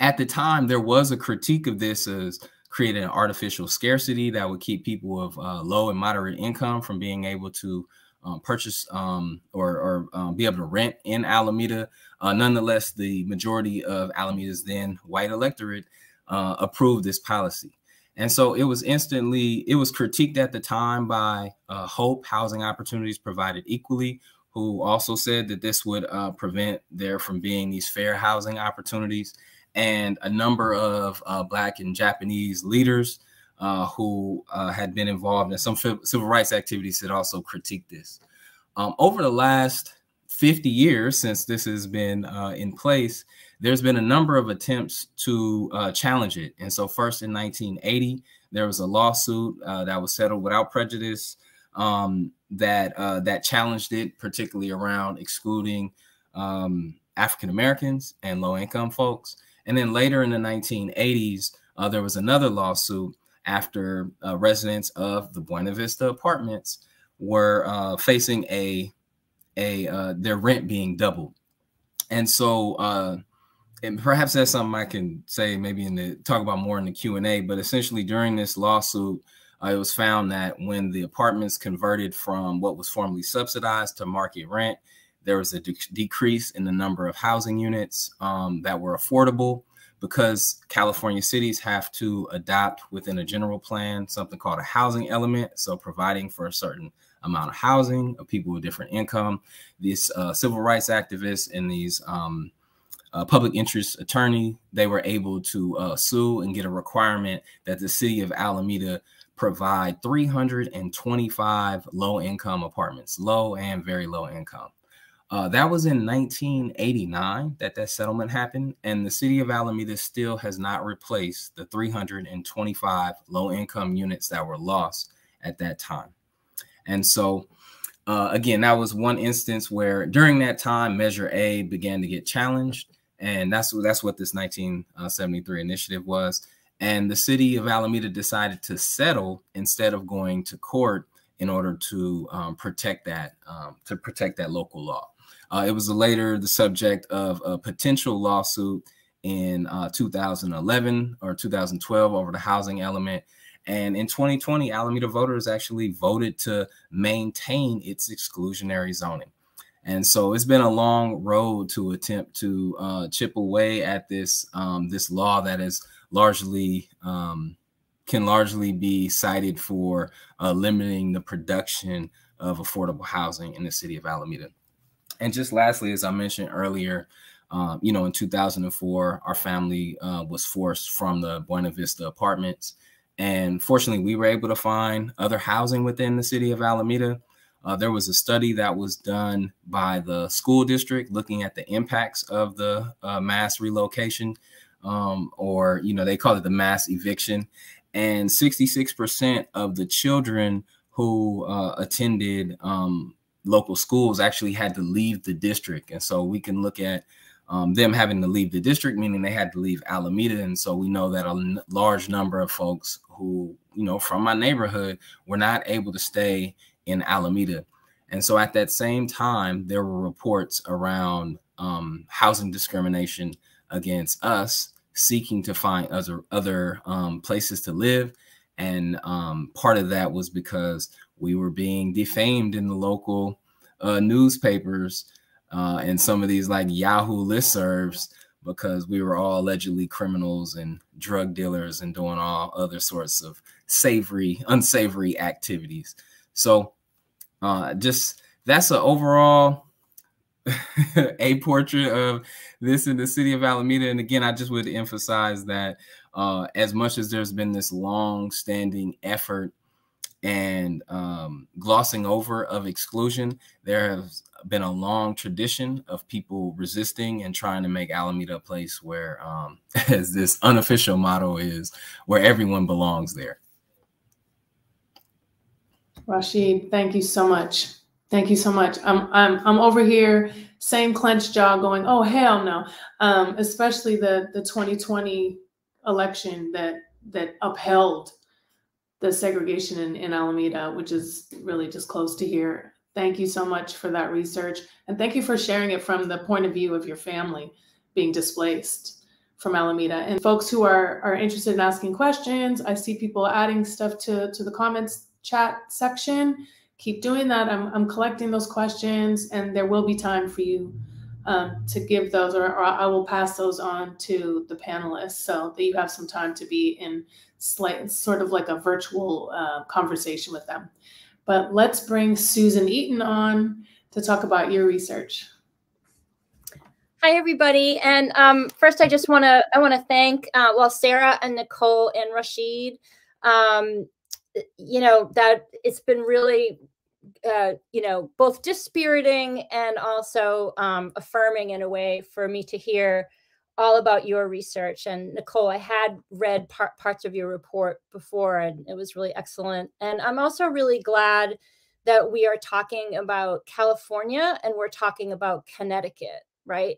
at the time there was a critique of this as creating an artificial scarcity that would keep people of uh, low and moderate income from being able to um, purchase um, or, or um, be able to rent in Alameda. Uh, nonetheless, the majority of Alameda's then white electorate uh, approved this policy. And so it was instantly, it was critiqued at the time by uh, Hope Housing Opportunities Provided Equally, who also said that this would uh, prevent there from being these fair housing opportunities. And a number of uh, Black and Japanese leaders uh, who uh, had been involved in some civil rights activities had also critiqued this. Um, over the last 50 years since this has been uh, in place, there's been a number of attempts to uh, challenge it. And so, first in 1980, there was a lawsuit uh, that was settled without prejudice um, that uh, that challenged it, particularly around excluding um, African Americans and low income folks. And then later in the 1980s, uh, there was another lawsuit after uh, residents of the Buena Vista apartments were uh, facing a a uh, their rent being doubled, and so uh, and perhaps that's something I can say maybe in the talk about more in the Q and A. But essentially, during this lawsuit, uh, it was found that when the apartments converted from what was formerly subsidized to market rent, there was a de decrease in the number of housing units um, that were affordable because California cities have to adopt within a general plan something called a housing element. So providing for a certain amount of housing of people with different income. These uh, civil rights activists and these um, uh, public interest attorney, they were able to uh, sue and get a requirement that the city of Alameda provide 325 low income apartments, low and very low income. Uh, that was in 1989 that that settlement happened, and the city of Alameda still has not replaced the 325 low income units that were lost at that time. And so, uh, again, that was one instance where during that time, Measure A began to get challenged, and that's that's what this 1973 initiative was. And the city of Alameda decided to settle instead of going to court in order to um, protect that um, to protect that local law. Uh, it was later the subject of a potential lawsuit in uh, 2011 or 2012 over the housing element. And in 2020, Alameda voters actually voted to maintain its exclusionary zoning. And so it's been a long road to attempt to uh, chip away at this um, this law that is largely um, can largely be cited for uh, limiting the production of affordable housing in the city of Alameda. And just lastly, as I mentioned earlier, um, you know, in 2004, our family uh, was forced from the Buena Vista apartments. And fortunately, we were able to find other housing within the city of Alameda. Uh, there was a study that was done by the school district looking at the impacts of the uh, mass relocation um, or you know they call it the mass eviction. And 66% of the children who uh, attended um, local schools actually had to leave the district. And so we can look at um, them having to leave the district meaning they had to leave alameda. And so we know that a large number of folks who you know from my neighborhood were not able to stay in alameda. And so at that same time there were reports around um, housing discrimination against us seeking to find other other um, places to live. And um, part of that was because we were being defamed in the local uh, newspapers uh, and some of these like yahoo listservs because we were all allegedly criminals and drug dealers and doing all other sorts of savory unsavory activities so uh, just that's an overall [LAUGHS] a portrait of this in the city of Alameda. And again, I just would emphasize that uh, as much as there's been this long standing effort and um, glossing over of exclusion, there has been a long tradition of people resisting and trying to make Alameda a place where, um, [LAUGHS] as this unofficial motto is, where everyone belongs there. Rashid, thank you so much. Thank you so much. I'm I'm I'm over here, same clenched jaw, going, oh hell no. Um, especially the the 2020 election that that upheld the segregation in, in Alameda, which is really just close to here. Thank you so much for that research. And thank you for sharing it from the point of view of your family being displaced from Alameda. And folks who are, are interested in asking questions, I see people adding stuff to, to the comments chat section keep doing that. I'm, I'm collecting those questions and there will be time for you um, to give those, or, or, I will pass those on to the panelists so that you have some time to be in slight, sort of like a virtual uh, conversation with them. But let's bring Susan Eaton on to talk about your research. Hi, everybody. And um, first, I just want to I want to thank uh, well Sarah and Nicole and Rashid. Um, you know that it's been really uh, you know, both dispiriting and also um, affirming in a way for me to hear all about your research. And Nicole, I had read par parts of your report before, and it was really excellent. And I'm also really glad that we are talking about California and we're talking about Connecticut, right?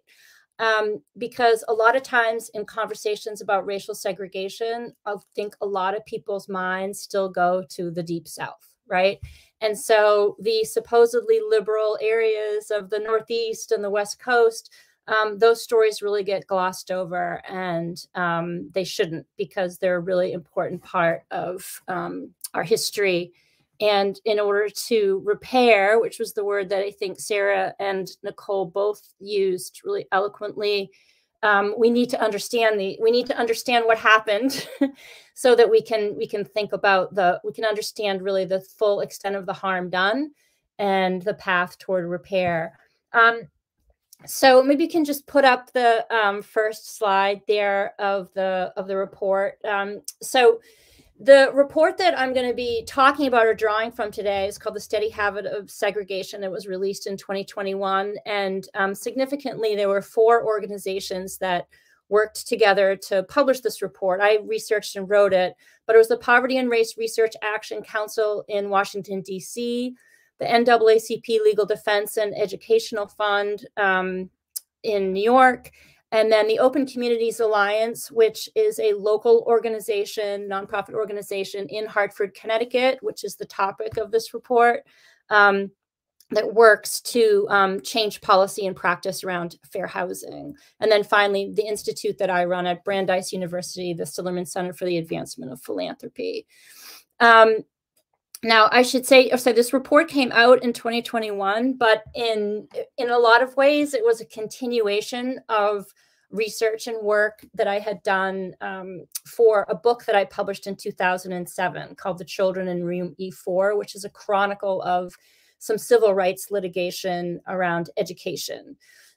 Um, because a lot of times in conversations about racial segregation, I think a lot of people's minds still go to the deep south, right? And so the supposedly liberal areas of the Northeast and the West Coast, um, those stories really get glossed over, and um, they shouldn't because they're a really important part of um, our history. And in order to repair, which was the word that I think Sarah and Nicole both used really eloquently, um, we need to understand the we need to understand what happened [LAUGHS] so that we can we can think about the we can understand really the full extent of the harm done and the path toward repair. Um, so maybe you can just put up the um, first slide there of the of the report. Um, so the report that I'm going to be talking about or drawing from today is called The Steady Habit of Segregation. It was released in 2021. And um, significantly, there were four organizations that worked together to publish this report. I researched and wrote it, but it was the Poverty and Race Research Action Council in Washington, D.C., the NAACP Legal Defense and Educational Fund um, in New York, and then the Open Communities Alliance, which is a local organization, nonprofit organization in Hartford, Connecticut, which is the topic of this report, um, that works to um, change policy and practice around fair housing. And then finally, the institute that I run at Brandeis University, the Sillerman Center for the Advancement of Philanthropy. Um, now, I should say, so this report came out in 2021, but in in a lot of ways, it was a continuation of research and work that I had done um, for a book that I published in 2007 called The Children in Room E4, which is a chronicle of some civil rights litigation around education.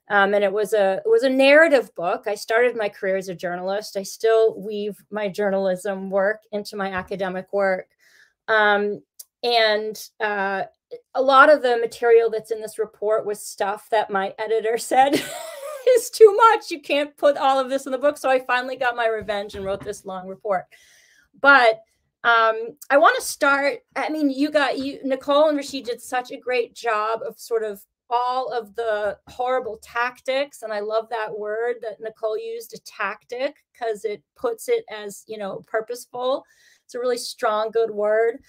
Um, and it was a it was a narrative book. I started my career as a journalist. I still weave my journalism work into my academic work. Um, and uh, a lot of the material that's in this report was stuff that my editor [LAUGHS] said [LAUGHS] is too much. You can't put all of this in the book. So I finally got my revenge and wrote this long report. But um, I want to start. I mean, you got you, Nicole and Rashid did such a great job of sort of all of the horrible tactics. And I love that word that Nicole used, a tactic, because it puts it as, you know, purposeful. It's a really strong, good word.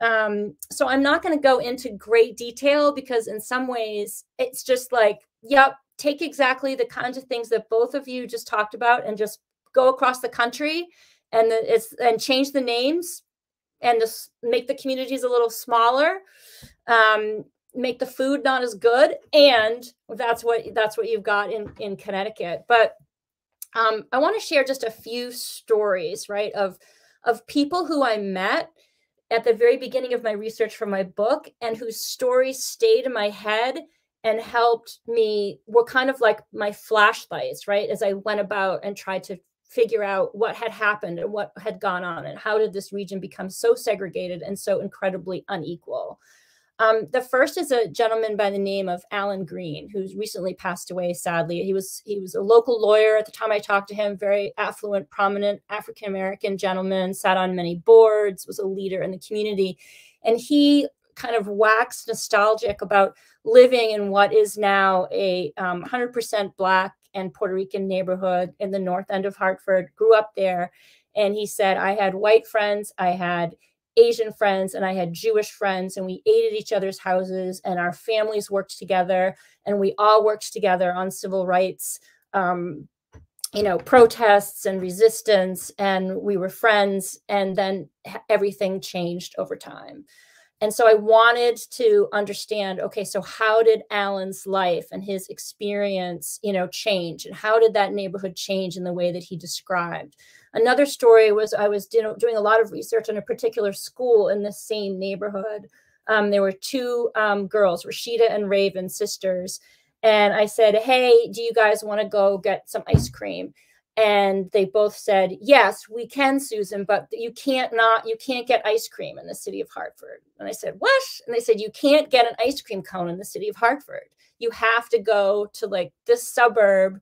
Um, so I'm not going to go into great detail because in some ways it's just like, yep, take exactly the kinds of things that both of you just talked about and just go across the country and the, it's and change the names and just make the communities a little smaller um, make the food not as good and that's what that's what you've got in in connecticut. But um, i want to share just a few stories right of of people who i met at the very beginning of my research for my book and whose stories stayed in my head and helped me were kind of like my flashlights right as i went about and tried to figure out what had happened and what had gone on and how did this region become so segregated and so incredibly unequal um, the first is a gentleman by the name of Alan Green, who's recently passed away. Sadly, he was he was a local lawyer at the time I talked to him. Very affluent, prominent African American gentleman. Sat on many boards. Was a leader in the community, and he kind of waxed nostalgic about living in what is now a 100% um, Black and Puerto Rican neighborhood in the north end of Hartford. Grew up there, and he said, "I had white friends. I had." Asian friends and I had Jewish friends, and we ate at each other's houses, and our families worked together, and we all worked together on civil rights, um, you know, protests and resistance, and we were friends. And then everything changed over time. And so I wanted to understand okay, so how did Alan's life and his experience, you know, change? And how did that neighborhood change in the way that he described? Another story was I was doing a lot of research on a particular school in the same neighborhood. Um, there were two um, girls, Rashida and Raven, sisters. And I said, Hey, do you guys want to go get some ice cream? And they both said yes we can susan but you can't not you can't get ice cream in the city of hartford. And i said what? And they said you can't get an ice cream cone in the city of hartford. You have to go to like this suburb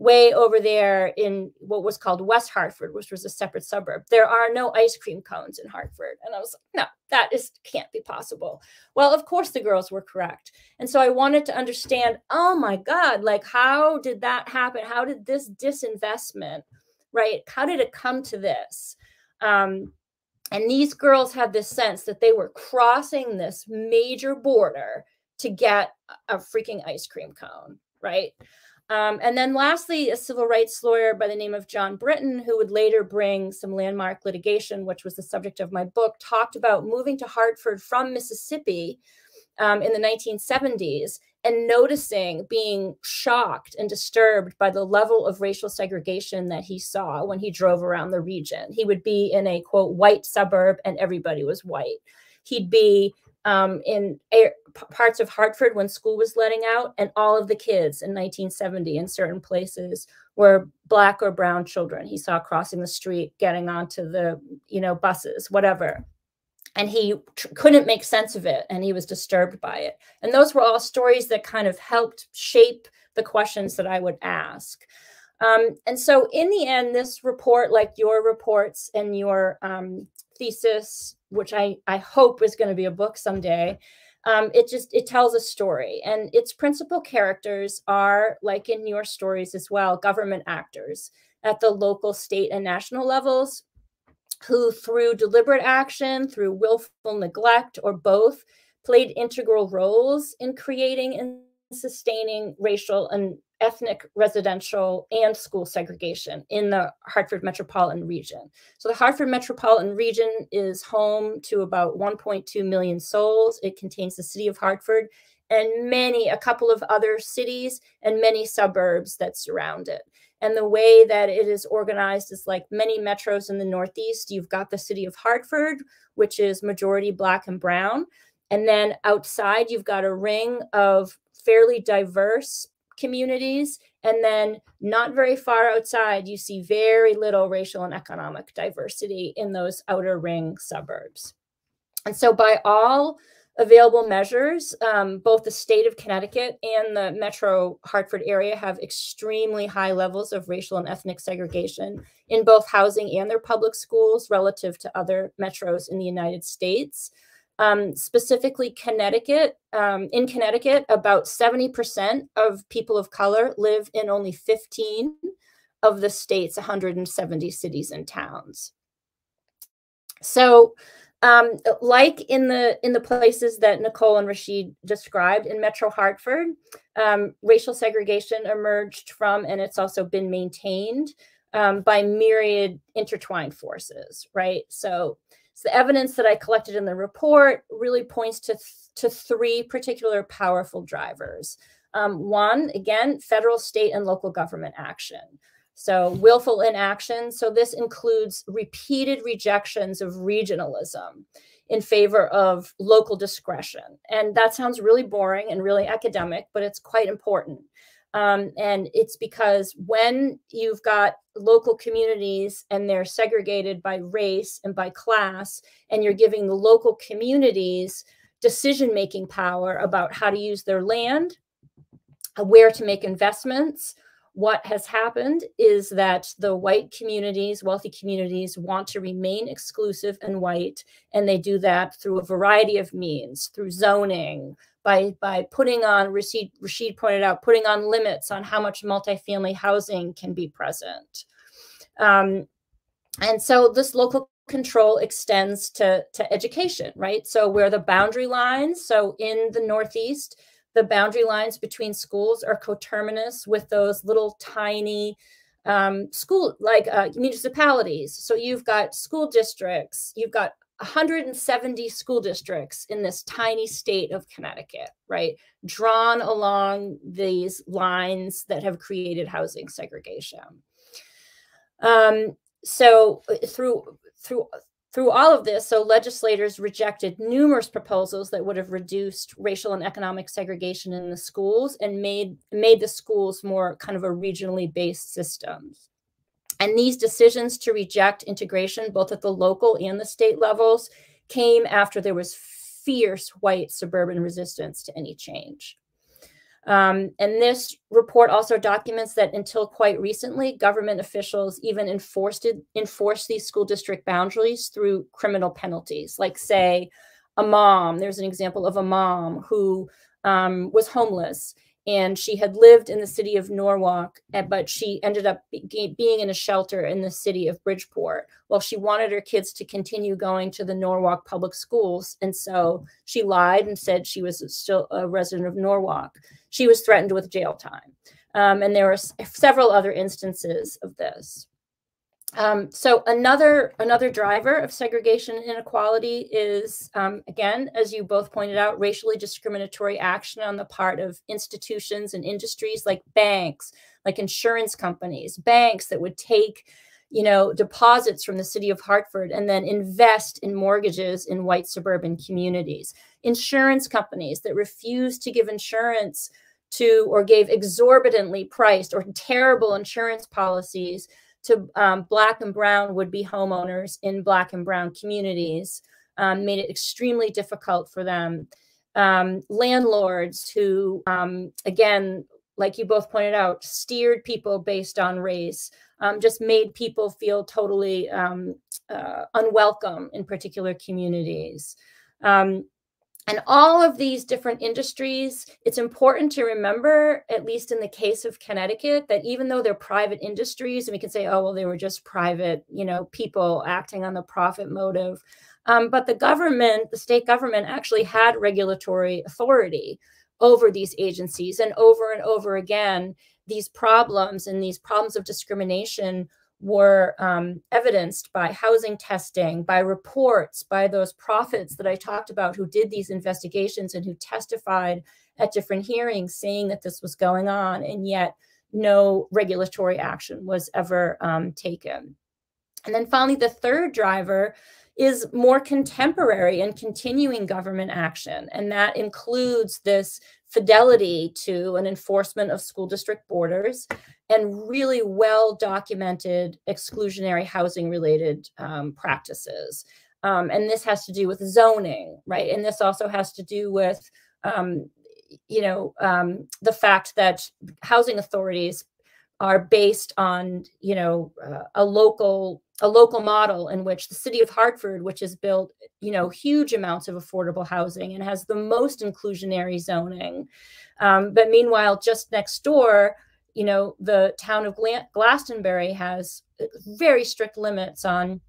way over there in what was called West Hartford, which was a separate suburb. There are no ice cream cones in Hartford. And I was like, no, that is can't be possible. Well, of course the girls were correct. And so I wanted to understand, oh my God, like how did that happen? How did this disinvestment, right? How did it come to this? Um, and these girls had this sense that they were crossing this major border to get a freaking ice cream cone, right? Um, and then lastly, a civil rights lawyer by the name of John Brittain, who would later bring some landmark litigation, which was the subject of my book, talked about moving to Hartford from Mississippi um, in the 1970s and noticing being shocked and disturbed by the level of racial segregation that he saw when he drove around the region. He would be in a quote white suburb and everybody was white. He'd be um, in parts of Hartford when school was letting out, and all of the kids in 1970 in certain places were black or brown children. He saw crossing the street, getting onto the you know buses, whatever, and he couldn't make sense of it, and he was disturbed by it. And those were all stories that kind of helped shape the questions that I would ask. Um, and so, in the end, this report, like your reports and your um, thesis, which I, I hope is going to be a book someday. Um, it just it tells a story and its principal characters are like in your stories as well government actors at the local state and national levels who through deliberate action through willful neglect or both played integral roles in creating and sustaining racial and ethnic, residential, and school segregation in the Hartford metropolitan region. So the Hartford metropolitan region is home to about 1.2 million souls. It contains the city of Hartford and many, a couple of other cities and many suburbs that surround it. And the way that it is organized is like many metros in the Northeast. You've got the city of Hartford, which is majority Black and Brown. And then outside, you've got a ring of fairly diverse communities. And then not very far outside, you see very little racial and economic diversity in those outer ring suburbs. And so, by all available measures, um, both the state of Connecticut and the metro Hartford area have extremely high levels of racial and ethnic segregation in both housing and their public schools relative to other metros in the United States. Um, specifically, Connecticut, um, in Connecticut, about 70% of people of color live in only 15 of the state's 170 cities and towns. So, um, like in the in the places that Nicole and Rashid described in Metro Hartford, um, racial segregation emerged from, and it's also been maintained um, by myriad intertwined forces, right? So so the evidence that I collected in the report really points to, th to three particular powerful drivers. Um, one, again, federal, state, and local government action. So willful inaction. So this includes repeated rejections of regionalism in favor of local discretion. And that sounds really boring and really academic, but it's quite important. Um, and it's because when you've got local communities and they're segregated by race and by class, and you're giving the local communities decision making power about how to use their land, uh, where to make investments. What has happened is that the white communities, wealthy communities, want to remain exclusive and white, and they do that through a variety of means through zoning, by by putting on Rashid, Rashid pointed out putting on limits on how much multifamily housing can be present. Um, and so this local control extends to, to education, right? So where the boundary lines, so in the Northeast, the boundary lines between schools are coterminous with those little tiny um, school like uh, municipalities. So you've got school districts, you've got 170 school districts in this tiny state of Connecticut, right? Drawn along these lines that have created housing segregation. Um, so uh, through through through all of this, so legislators rejected numerous proposals that would have reduced racial and economic segregation in the schools and made made the schools more kind of a regionally based systems. And these decisions to reject integration, both at the local and the state levels, came after there was fierce white suburban resistance to any change. Um, and this report also documents that until quite recently, government officials even enforced it, enforced these school district boundaries through criminal penalties, like say a mom. There's an example of a mom who um, was homeless and she had lived in the city of Norwalk, eh, but she ended up being in a shelter in the city of Bridgeport. Well, she wanted her kids to continue going to the Norwalk public schools, and so she lied and said she was still a resident of Norwalk. She was threatened with jail time, um, and there were several other instances of this. Um, so another another driver of segregation and inequality is um, again, as you both pointed out, racially discriminatory action on the part of institutions and industries like banks, like insurance companies, banks that would take you know deposits from the city of Hartford and then invest in mortgages in white suburban communities, insurance companies that refuse to give insurance to or gave exorbitantly priced or terrible insurance policies to um, black and brown would be homeowners in black and brown communities, um, made it extremely difficult for them. Um, landlords who, um, again, like you both pointed out, steered people based on race, um, just made people feel totally um, uh, unwelcome in particular communities. Um, and all of these different industries, it's important to remember, at least in the case of Connecticut, that even though they're private industries, and we can say, oh, well, they were just private, you know, people acting on the profit motive. Um, but the government, the state government actually had regulatory authority over these agencies. And over and over again, these problems and these problems of discrimination were um, evidenced by housing testing, by reports, by those prophets that I talked about who did these investigations and who testified at different hearings saying that this was going on, and yet no regulatory action was ever um, taken. And then finally, the third driver is more contemporary and continuing government action. And that includes this fidelity to an enforcement of school district borders and really well documented exclusionary housing related um, practices. Um, and this has to do with zoning, right? And this also has to do with, um, you know, um, the fact that housing authorities are based on, you know, uh, a local a local model in which the city of Hartford, which has built, you know, huge amounts of affordable housing and has the most inclusionary zoning. Um, but meanwhile, just next door, you know, the town of Glastonbury has uh, very strict limits on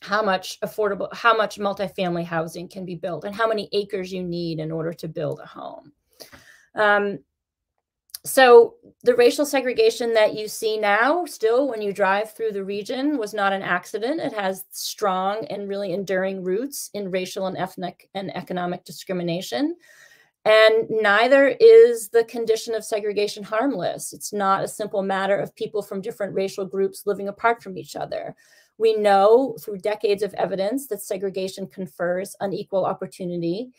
how much affordable, how much multifamily housing can be built and how many acres you need in order to build a home. Um, so the racial segregation that you see now still when you drive through the region was not an accident. It has strong and really enduring roots in racial and ethnic and economic discrimination. And neither is the condition of segregation harmless. It's not a simple matter of people from different racial groups living apart from each other. We know through decades of evidence that segregation confers unequal opportunity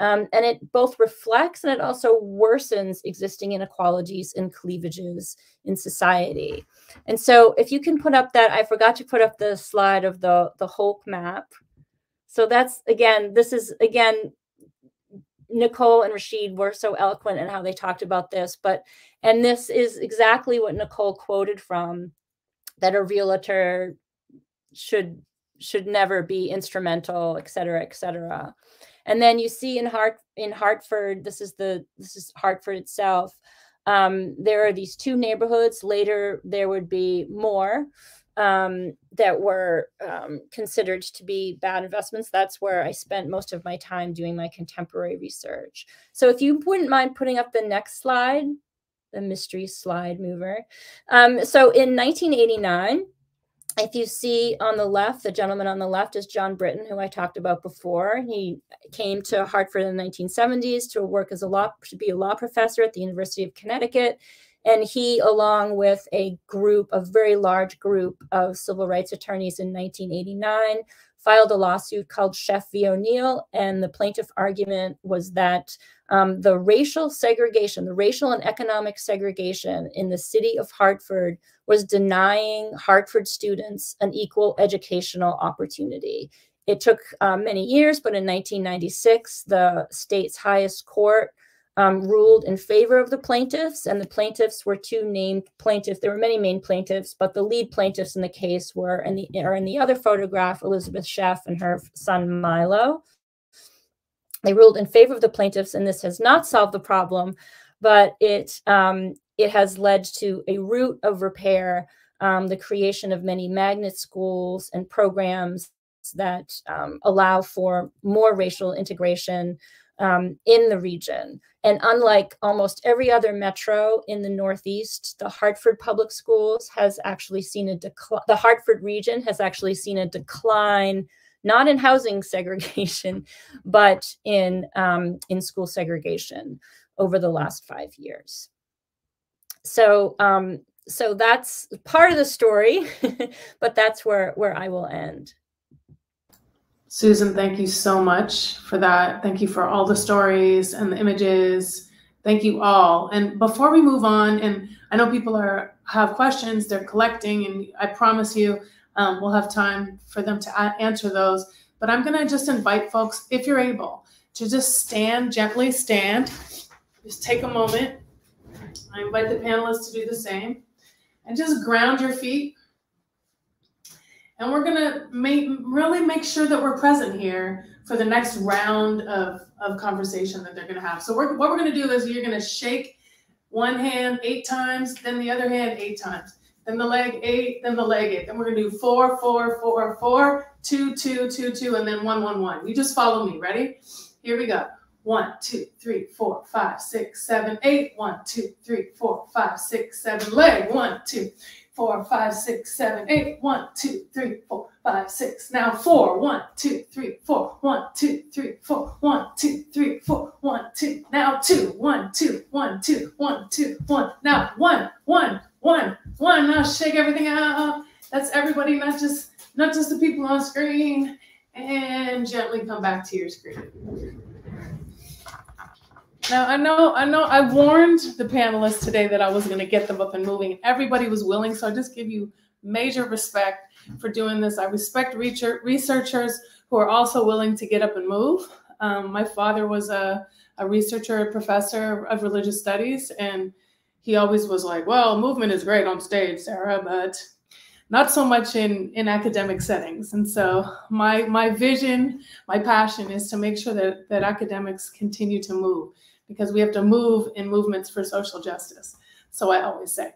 um, and it both reflects and it also worsens existing inequalities and cleavages in society. And so if you can put up that, I forgot to put up the slide of the, the HOLC map. So that's, again, this is, again, Nicole and Rashid were so eloquent in how they talked about this, but, and this is exactly what Nicole quoted from, that a realtor should should never be instrumental, et cetera, et cetera. And then you see in Hart in Hartford, this is the this is Hartford itself. Um, there are these two neighborhoods. Later, there would be more um, that were um, considered to be bad investments. That's where I spent most of my time doing my contemporary research. So, if you wouldn't mind putting up the next slide, the mystery slide mover. Um, so, in 1989, if you see on the left, the gentleman on the left is John Brittain, who I talked about before. He came to Hartford in the 1970s to work as a law, to be a law professor at the University of Connecticut. And he, along with a group, a very large group of civil rights attorneys in 1989, filed a lawsuit called Sheff v. O'Neill. And the plaintiff argument was that um, the racial segregation, the racial and economic segregation in the city of Hartford was denying Hartford students an equal educational opportunity. It took uh, many years, but in 1996, the state's highest court um, ruled in favor of the plaintiffs, and the plaintiffs were two named plaintiffs. There were many main plaintiffs, but the lead plaintiffs in the case were, in the, or in the other photograph, Elizabeth Sheff and her son Milo. They ruled in favor of the plaintiffs, and this has not solved the problem, but it um, it has led to a root of repair, um, the creation of many magnet schools and programs that um, allow for more racial integration um, in the region. And unlike almost every other metro in the Northeast, the Hartford Public Schools has actually seen a decline. The Hartford region has actually seen a decline, not in housing [LAUGHS] segregation, but in um, in school segregation over the last five years so um, so that's part of the story, [LAUGHS] but that's where where I will end. Susan, thank you so much for that. Thank you for all the stories and the images. Thank you all. And before we move on, and I know people are have questions, they're collecting, and I promise you um, we'll have time for them to answer those. But I'm going to just invite folks, if you're able, to just stand gently, stand. Just take a moment I invite the panelists to do the same. And just ground your feet. And we're gonna make, really make sure that we're present here for the next round of, of conversation that they're gonna have. So we're, what we're gonna do is you're gonna shake one hand eight times, then the other hand eight times, then the leg eight, then the leg eight. Then we're gonna do four, four, four, four, two, two, two, two, and then one, one, one. You just follow me, ready? Here we go. One, two, three, four, five, six, seven, eight. One, two, three, four, five, six, seven. Leg. One, two, four, five, six, seven, eight. One, two, three, four, five, six. Now four. One, two, three, four. One, two, three, four. One, two, three, four. One, two. Now two. One, two, one, two, one, two, one. Now one, one, one, one. Now shake everything out. That's everybody, not just not just the people on screen. And gently come back to your screen. Now I know I know I warned the panelists today that I was going to get them up and moving. Everybody was willing, so I just give you major respect for doing this. I respect researchers who are also willing to get up and move. Um, my father was a, a researcher, a professor of religious studies, and he always was like, "Well, movement is great on stage, Sarah, but not so much in in academic settings." And so my my vision, my passion is to make sure that that academics continue to move because we have to move in movements for social justice. So I always say.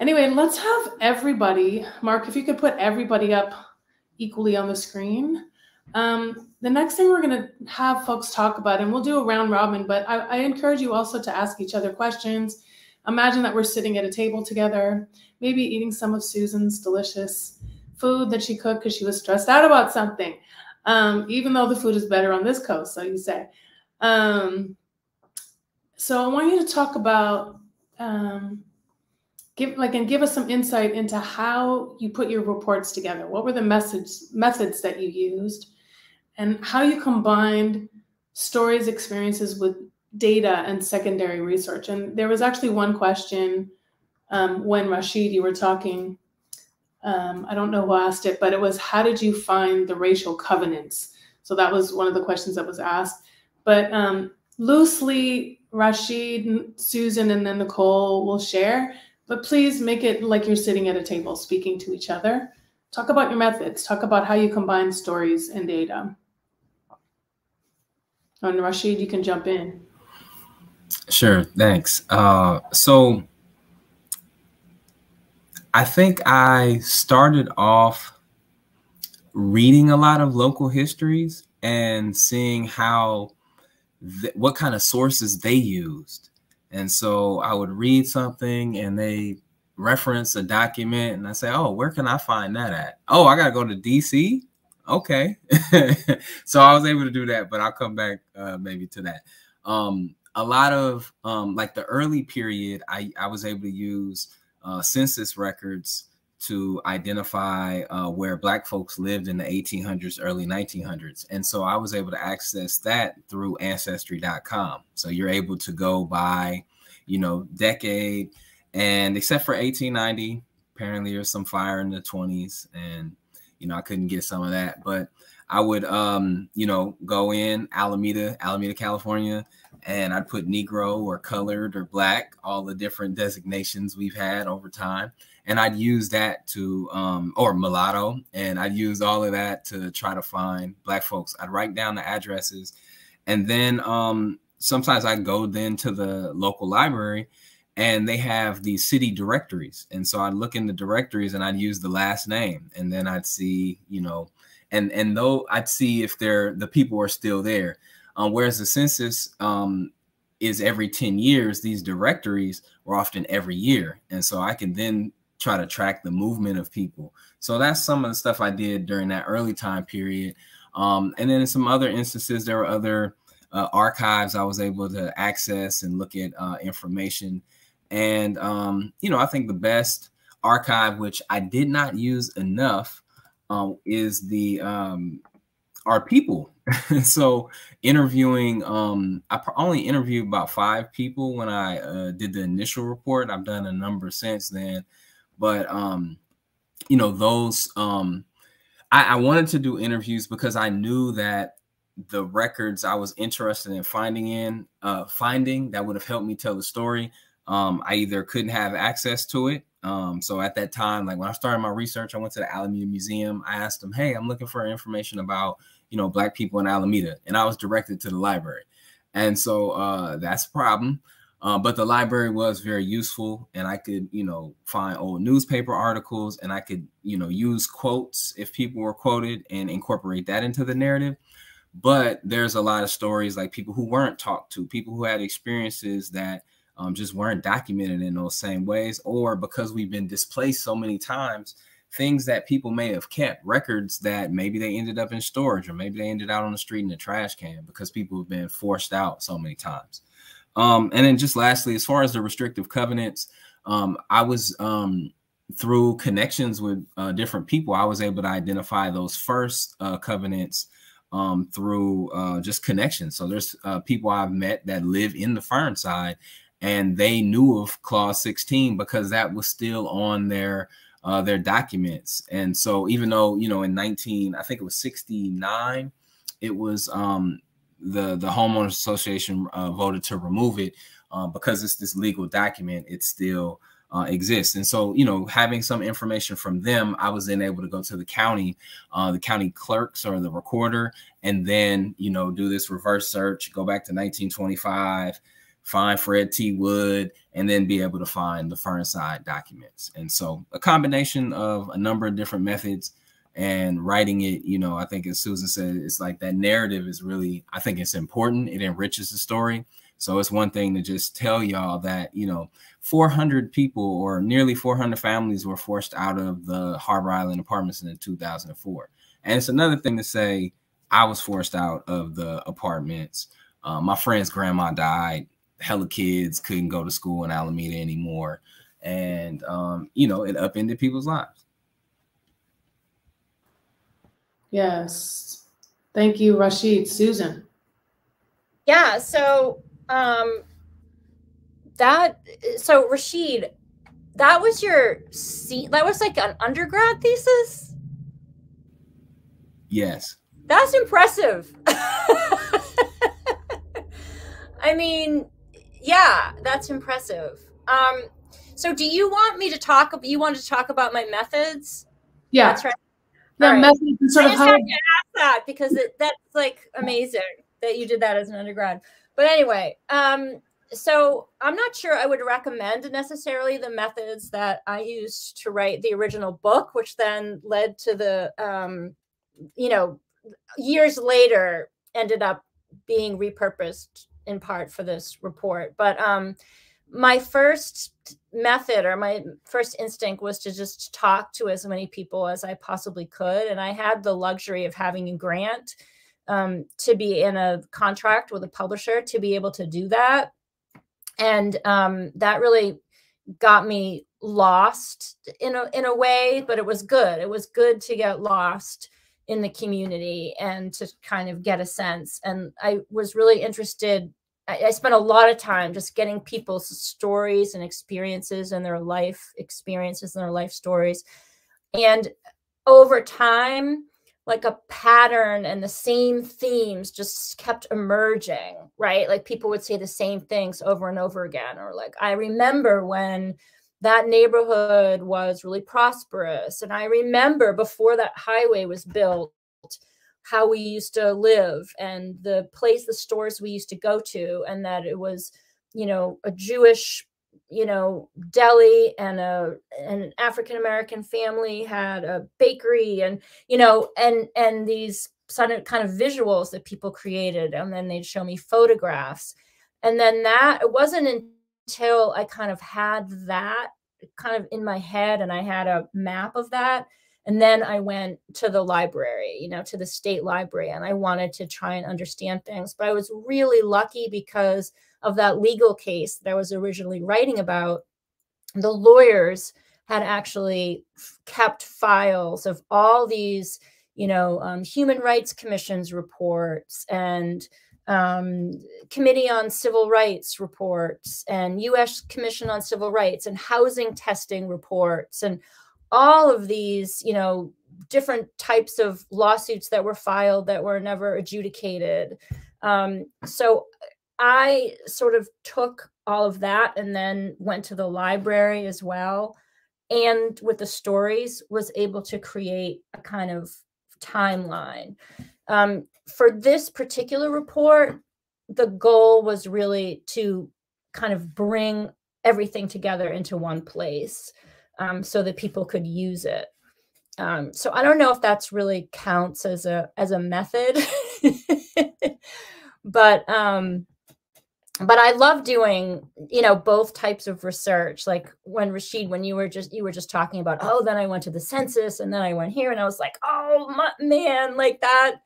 Anyway, let's have everybody, Mark, if you could put everybody up equally on the screen. Um, the next thing we're going to have folks talk about, and we'll do a round robin, but I, I encourage you also to ask each other questions. Imagine that we're sitting at a table together, maybe eating some of Susan's delicious food that she cooked because she was stressed out about something, um, even though the food is better on this coast, so you say. Um, so I want you to talk about um, give like and give us some insight into how you put your reports together. What were the methods methods that you used, and how you combined stories, experiences with data and secondary research. And there was actually one question um, when Rashid, you were talking. Um, I don't know who asked it, but it was how did you find the racial covenants? So that was one of the questions that was asked. But um, loosely Rashid, Susan, and then Nicole will share. But please make it like you're sitting at a table speaking to each other. Talk about your methods. Talk about how you combine stories and data. And Rashid, you can jump in. Sure, thanks. Uh, so I think I started off reading a lot of local histories and seeing how what kind of sources they used. And so I would read something and they reference a document and I say, oh, where can I find that at? Oh, I got to go to DC. Okay. [LAUGHS] so I was able to do that, but I'll come back uh, maybe to that. Um, a lot of um, like the early period, I, I was able to use uh, census records to identify uh, where Black folks lived in the 1800s, early 1900s. And so I was able to access that through ancestry.com. So you're able to go by, you know, decade, and except for 1890, apparently there's some fire in the 20s, and, you know, I couldn't get some of that. But I would, um, you know, go in Alameda, Alameda, California, and I'd put Negro or colored or black, all the different designations we've had over time and I'd use that to um, or mulatto, and I'd use all of that to try to find black folks. I'd write down the addresses, and then um, sometimes I'd go then to the local library, and they have these city directories, and so I'd look in the directories and I'd use the last name, and then I'd see you know, and and though I'd see if they're the people are still there. Um, whereas the census um, is every 10 years, these directories were often every year. And so I can then try to track the movement of people. So that's some of the stuff I did during that early time period. Um, and then in some other instances, there were other uh, archives I was able to access and look at uh, information. And, um, you know, I think the best archive, which I did not use enough, um, is the um, our people. [LAUGHS] so interviewing, um, I only interviewed about five people when I uh, did the initial report. I've done a number since then. But um, you know, those um I, I wanted to do interviews because I knew that the records I was interested in finding in uh finding that would have helped me tell the story. Um, I either couldn't have access to it. Um, so at that time, like when I started my research, I went to the Alameda Museum. I asked them, "Hey, I'm looking for information about you know black people in Alameda," and I was directed to the library. And so uh, that's a problem. Uh, but the library was very useful, and I could, you know, find old newspaper articles, and I could, you know, use quotes if people were quoted and incorporate that into the narrative. But there's a lot of stories like people who weren't talked to, people who had experiences that um, just weren't documented in those same ways, or because we've been displaced so many times, things that people may have kept, records that maybe they ended up in storage, or maybe they ended out on the street in a trash can because people have been forced out so many times. Um, and then just lastly, as far as the restrictive covenants, um, I was um, through connections with uh, different people, I was able to identify those first uh, covenants um, through uh, just connections. So there's uh, people I've met that live in the Fernside, and they knew of Clause 16 because that was still on their uh, their documents. And so even though you know in 19, I think it was 69, it was um, the the homeowners association uh, voted to remove it uh, because it's this legal document. It still uh, exists, and so you know, having some information from them, I was then able to go to the county, uh, the county clerks or the recorder, and then you know do this reverse search, go back to 1925, find Fred T. Wood, and then be able to find the Fernside documents. And so a combination of a number of different methods and writing it you know i think as susan said it's like that narrative is really i think it's important. It enriches the story. So it's one thing to just tell y'all that you know 400 people or nearly 400 families were forced out of the harbor island apartments in 2004 and it's another thing to say i was forced out of the apartments. Uh, my friend's grandma died hella kids couldn't go to school in alameda anymore and um, you know it upended people's lives Yes. Thank you, Rashid. Susan. Yeah. So um, that so Rashid, that was your seat. that was like an undergrad thesis. Yes. That's impressive. [LAUGHS] I mean, yeah, that's impressive. Um, so do you want me to talk? You want to talk about my methods? Yeah. That's right the right. method and sort I of how ask that because it, that's like amazing that you did that as an undergrad. But anyway, um, so I'm not sure I would recommend necessarily the methods that I used to write the original book, which then led to the, um, you know, years later ended up being repurposed in part for this report. But um, my first method or my first instinct was to just talk to as many people as I possibly could. And I had the luxury of having a grant um, to be in a contract with a publisher to be able to do that. And um, that really got me lost in a in a way, but it was good. It was good to get lost in the community and to kind of get a sense. And I was really interested. I, I spent a lot of time just getting people's stories and experiences and their life experiences and their life stories. And over time, like a pattern and the same themes just kept emerging, right? Like people would say the same things over and over again. Or like, I remember when that neighborhood was really prosperous. And I remember before that highway was built, how we used to live and the place, the stores we used to go to, and that it was, you know, a Jewish, you know, deli and a an African American family had a bakery, and you know, and and these sudden kind of visuals that people created, and then they'd show me photographs, and then that it wasn't until I kind of had that kind of in my head and I had a map of that. And then I went to the library, you know, to the state library, and I wanted to try and understand things. But I was really lucky because of that legal case that I was originally writing about. The lawyers had actually kept files of all these, you know, um, human rights commissions reports and um, Committee on Civil Rights reports and U.S. Commission on Civil Rights and housing testing reports and all of these, you know, different types of lawsuits that were filed that were never adjudicated. Um, so I sort of took all of that and then went to the library as well. And with the stories, was able to create a kind of timeline. Um, for this particular report, the goal was really to kind of bring everything together into one place um, so that people could use it. Um, so I don't know if that's really counts as a as a method, [LAUGHS] but um, but I love doing you know both types of research. Like when Rashid, when you were just you were just talking about oh, then I went to the census and then I went here and I was like oh my, man, like that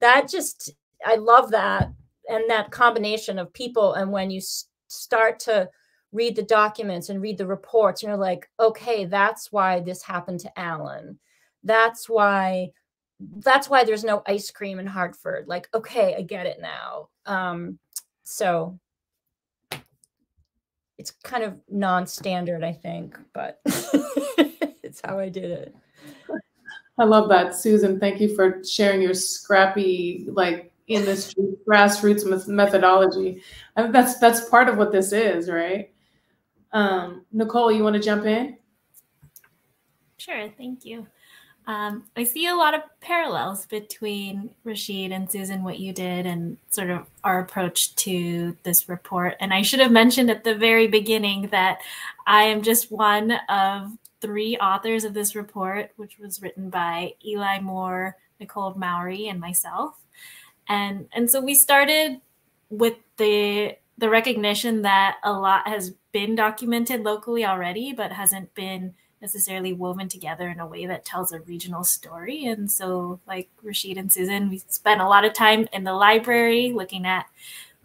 that just I love that. And that combination of people and when you start to read the documents and read the reports and you're like okay that's why this happened to Alan. That's why that's why there's no ice cream in Hartford. Like okay I get it now. Um so it's kind of non-standard I think but [LAUGHS] it's how I did it I love that, Susan. Thank you for sharing your scrappy, like in this grassroots methodology. I think that's that's part of what this is, right? Um, Nicole, you want to jump in? Sure, thank you. Um, I see a lot of parallels between Rashid and Susan, what you did, and sort of our approach to this report. And I should have mentioned at the very beginning that I am just one of three authors of this report, which was written by Eli Moore, Nicole Mowry, and myself. And and so we started with the the recognition that a lot has been documented locally already, but hasn't been necessarily woven together in a way that tells a regional story. And so, like Rashid and Susan, we spent a lot of time in the library looking at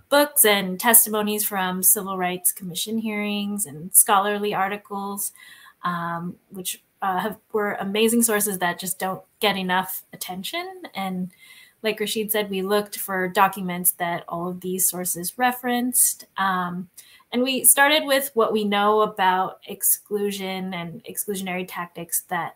books and testimonies from civil rights commission hearings and scholarly articles um, which uh, have, were amazing sources that just don't get enough attention. And like Rashid said, we looked for documents that all of these sources referenced. Um, and we started with what we know about exclusion and exclusionary tactics that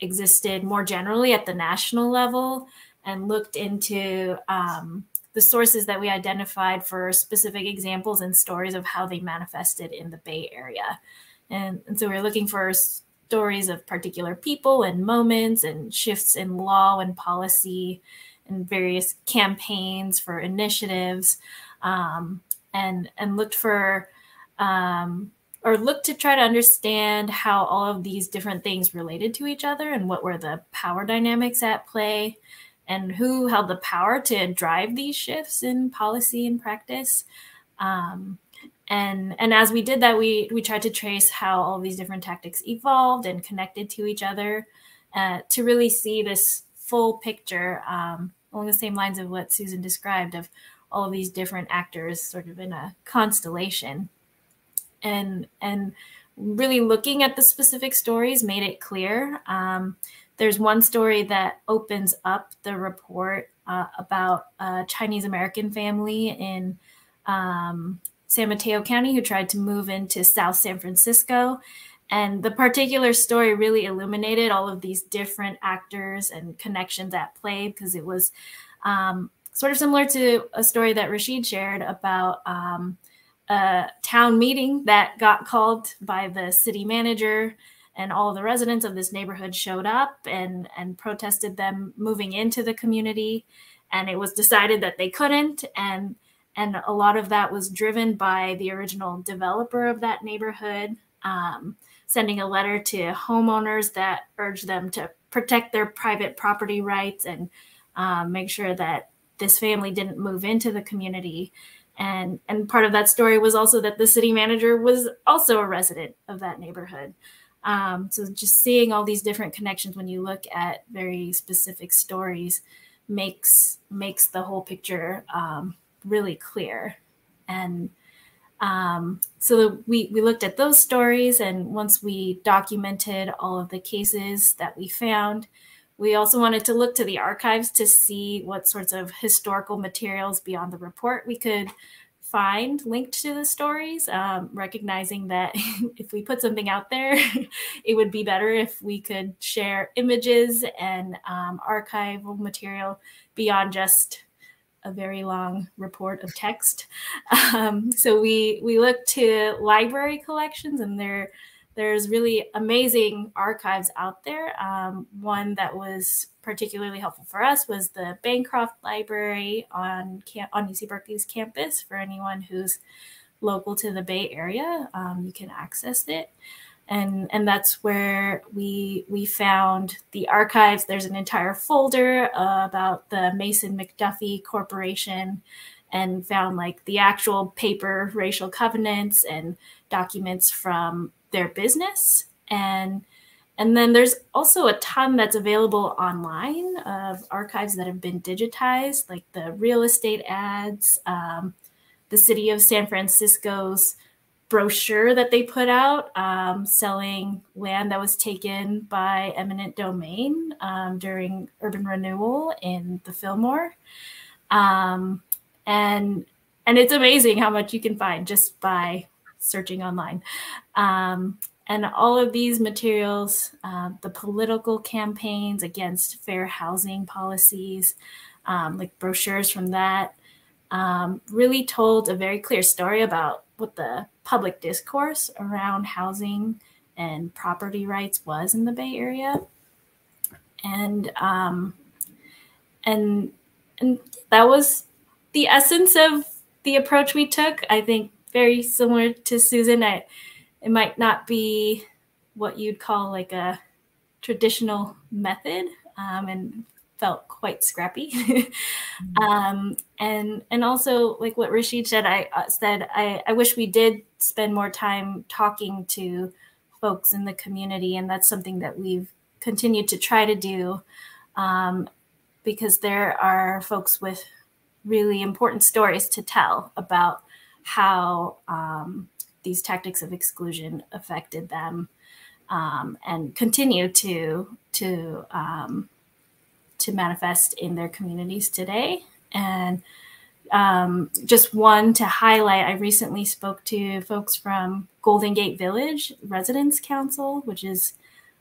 existed more generally at the national level and looked into um, the sources that we identified for specific examples and stories of how they manifested in the Bay Area. And, and so we're looking for stories of particular people and moments and shifts in law and policy and various campaigns for initiatives um, and, and looked for um, or looked to try to understand how all of these different things related to each other and what were the power dynamics at play and who held the power to drive these shifts in policy and practice. Um, and and as we did that, we we tried to trace how all these different tactics evolved and connected to each other uh, to really see this full picture um, along the same lines of what Susan described of all of these different actors sort of in a constellation. And and really looking at the specific stories made it clear. Um, there's one story that opens up the report uh, about a chinese american family in um, san mateo county who tried to move into south san francisco. And the particular story really illuminated all of these different actors and connections at play because it was um, sort of similar to a story that Rashid shared about um, a town meeting that got called by the city manager and all the residents of this neighborhood showed up and and protested them moving into the community. And it was decided that they couldn't. And and a lot of that was driven by the original developer of that neighborhood um, sending a letter to homeowners that urged them to protect their private property rights and um, make sure that this family didn't move into the community. And and part of that story was also that the city manager was also a resident of that neighborhood. Um, so just seeing all these different connections when you look at very specific stories makes makes the whole picture um, really clear. And um, so we we looked at those stories and once we documented all of the cases that we found we also wanted to look to the archives to see what sorts of historical materials beyond the report we could find linked to the stories, um, recognizing that [LAUGHS] if we put something out there, [LAUGHS] it would be better if we could share images and um, archival material beyond just a very long report of text. [LAUGHS] Um, so we we looked to library collections, and there there's really amazing archives out there. Um, one that was particularly helpful for us was the Bancroft Library on on UC Berkeley's campus. For anyone who's local to the Bay Area, um, you can access it, and and that's where we we found the archives. There's an entire folder uh, about the Mason McDuffie Corporation, and found like the actual paper racial covenants and documents from their business and and then there's also a ton that's available online of archives that have been digitized like the real estate ads um, the city of san francisco's brochure that they put out um, selling land that was taken by eminent domain um, during urban renewal in the fillmore um, and and it's amazing how much you can find just by searching online. Um, and all of these materials, uh, the political campaigns against fair housing policies, um, like brochures from that, um, really told a very clear story about what the public discourse around housing and property rights was in the Bay Area. And um, and and that was the essence of the approach we took. I think very similar to Susan. I, it might not be what you'd call like a traditional method um, and felt quite scrappy. [LAUGHS] mm-hmm. um, and and also like what Rashid said, I uh, said I, I wish we did spend more time talking to folks in the community, and that's something that we've continued to try to do um, because there are folks with really important stories to tell about how um, these tactics of exclusion affected them um, and continue to to um, to manifest in their communities today. And um, just one to highlight, I recently spoke to folks from Golden Gate Village Residents Council, which is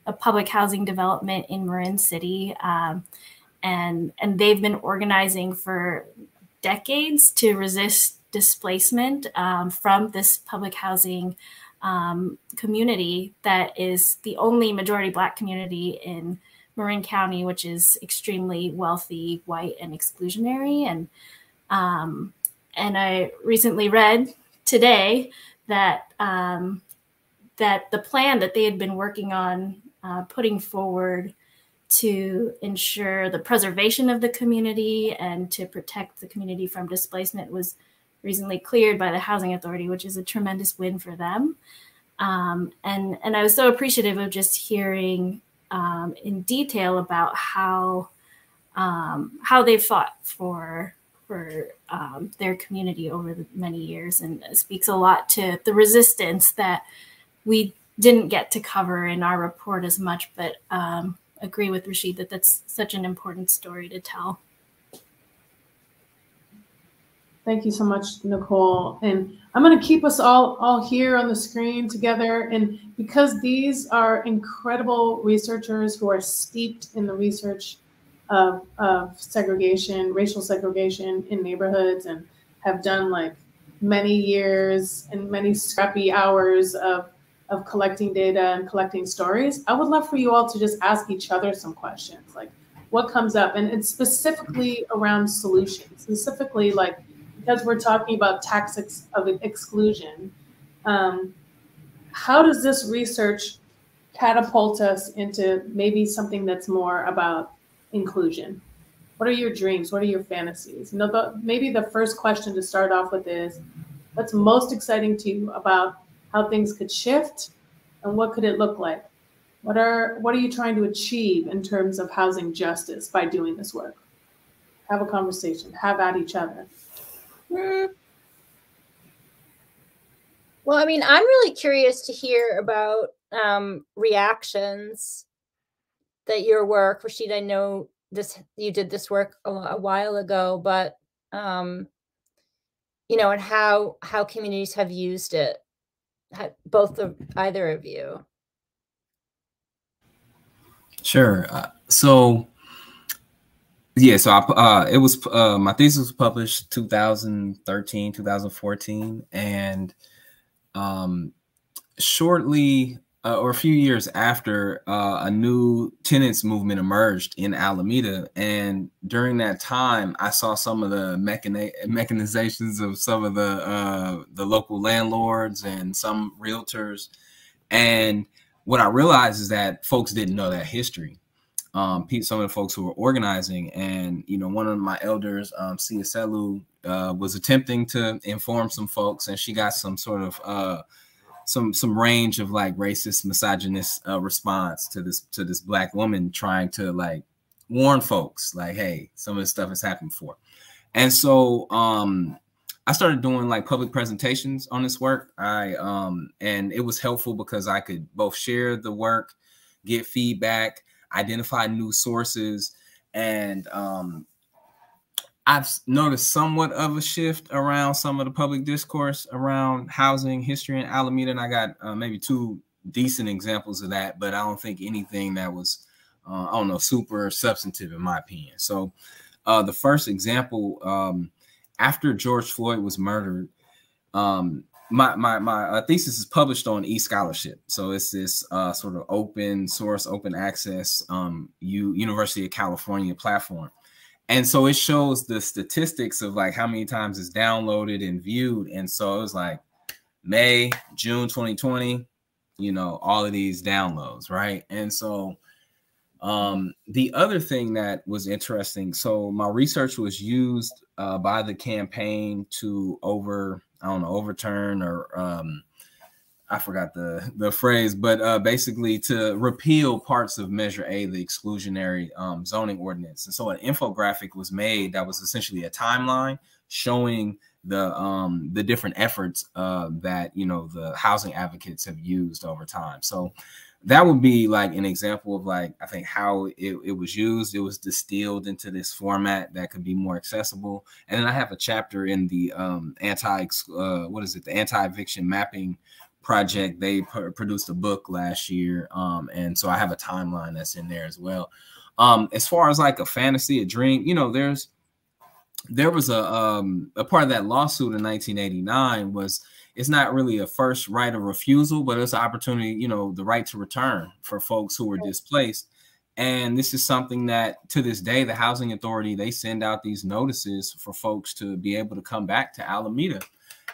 a public housing development in Marin City. Um, and and they've been organizing for decades to resist displacement um, from this public housing um, community that is the only majority Black community in Marin County, which is extremely wealthy, white, and exclusionary. And um, and I recently read today that um, that the plan that they had been working on uh, putting forward to ensure the preservation of the community and to protect the community from displacement was recently cleared by the Housing Authority, which is a tremendous win for them. Um, and and I was so appreciative of just hearing um, in detail about how um, how they fought for for um, their community over the many years, and speaks a lot to the resistance that we didn't get to cover in our report as much, but um, agree with Rashid that that's such an important story to tell. Thank you so much, Nicole. And I'm going to keep us all all here on the screen together. And because these are incredible researchers who are steeped in the research of, of segregation, racial segregation in neighborhoods, and have done like many years and many scrappy hours of of collecting data and collecting stories, I would love for you all to just ask each other some questions, like what comes up, and it's specifically around solutions, specifically like because we're talking about tactics of exclusion, um, how does this research catapult us into maybe something that's more about inclusion? What are your dreams? What are your fantasies? You know, the, maybe the first question to start off with is, what's most exciting to you about how things could shift and what could it look like? What are what are you trying to achieve in terms of housing justice by doing this work? Have a conversation, have at each other. Mm. Well, I mean, I'm really curious to hear about um, reactions that your work, Rashid. I know this you did this work a, a while ago, but um, you know, and how how communities have used it, both of either of you. Sure. Uh, so yeah, so I, uh, it was uh, my thesis was published 2013, 2014, and um, shortly uh, or a few years after, uh, a new tenants movement emerged in Alameda, and during that time, I saw some of the mechani- mechanizations of some of the uh, the local landlords and some realtors, and what I realized is that folks didn't know that history um, some of the folks who were organizing. And, you know, one of my elders, um, Sia uh, was attempting to inform some folks, and she got some sort of uh, some some range of like racist, misogynist uh, response to this to this black woman trying to like warn folks, like, hey, some of this stuff has happened before. And so um, I started doing like public presentations on this work. I um, and it was helpful because I could both share the work, get feedback identify new sources, and um, I've noticed somewhat of a shift around some of the public discourse around housing history in Alameda, and I got uh, maybe two decent examples of that, but I don't think anything that was, uh, I don't know, super substantive in my opinion. So, uh, the first example, um, after George Floyd was murdered, um, my my my uh, thesis is published on eScholarship, so it's this uh, sort of open source, open access um, U University of California platform, and so it shows the statistics of like how many times it's downloaded and viewed, and so it was like May, June 2020, you know, all of these downloads, right? And so um, the other thing that was interesting, so my research was used uh, by the campaign to over I don't know, overturn or um, I forgot the the phrase, but uh, basically to repeal parts of Measure A, the exclusionary um, zoning ordinance. And so an infographic was made that was essentially a timeline showing the um, the different efforts uh, that you know the housing advocates have used over time. So that would be like an example of like I think how it, it was used. It was distilled into this format that could be more accessible. And then I have a chapter in the um, anti uh, what is it the anti eviction mapping project. They produced a book last year, um, and so I have a timeline that's in there as well. Um, as far as like a fantasy, a dream, you know, there's there was a um, a part of that lawsuit in 1989 was it's not really a first right of refusal, but it's an opportunity, you know, the right to return for folks who were displaced. And this is something that to this day, the housing authority, they send out these notices for folks to be able to come back to Alameda.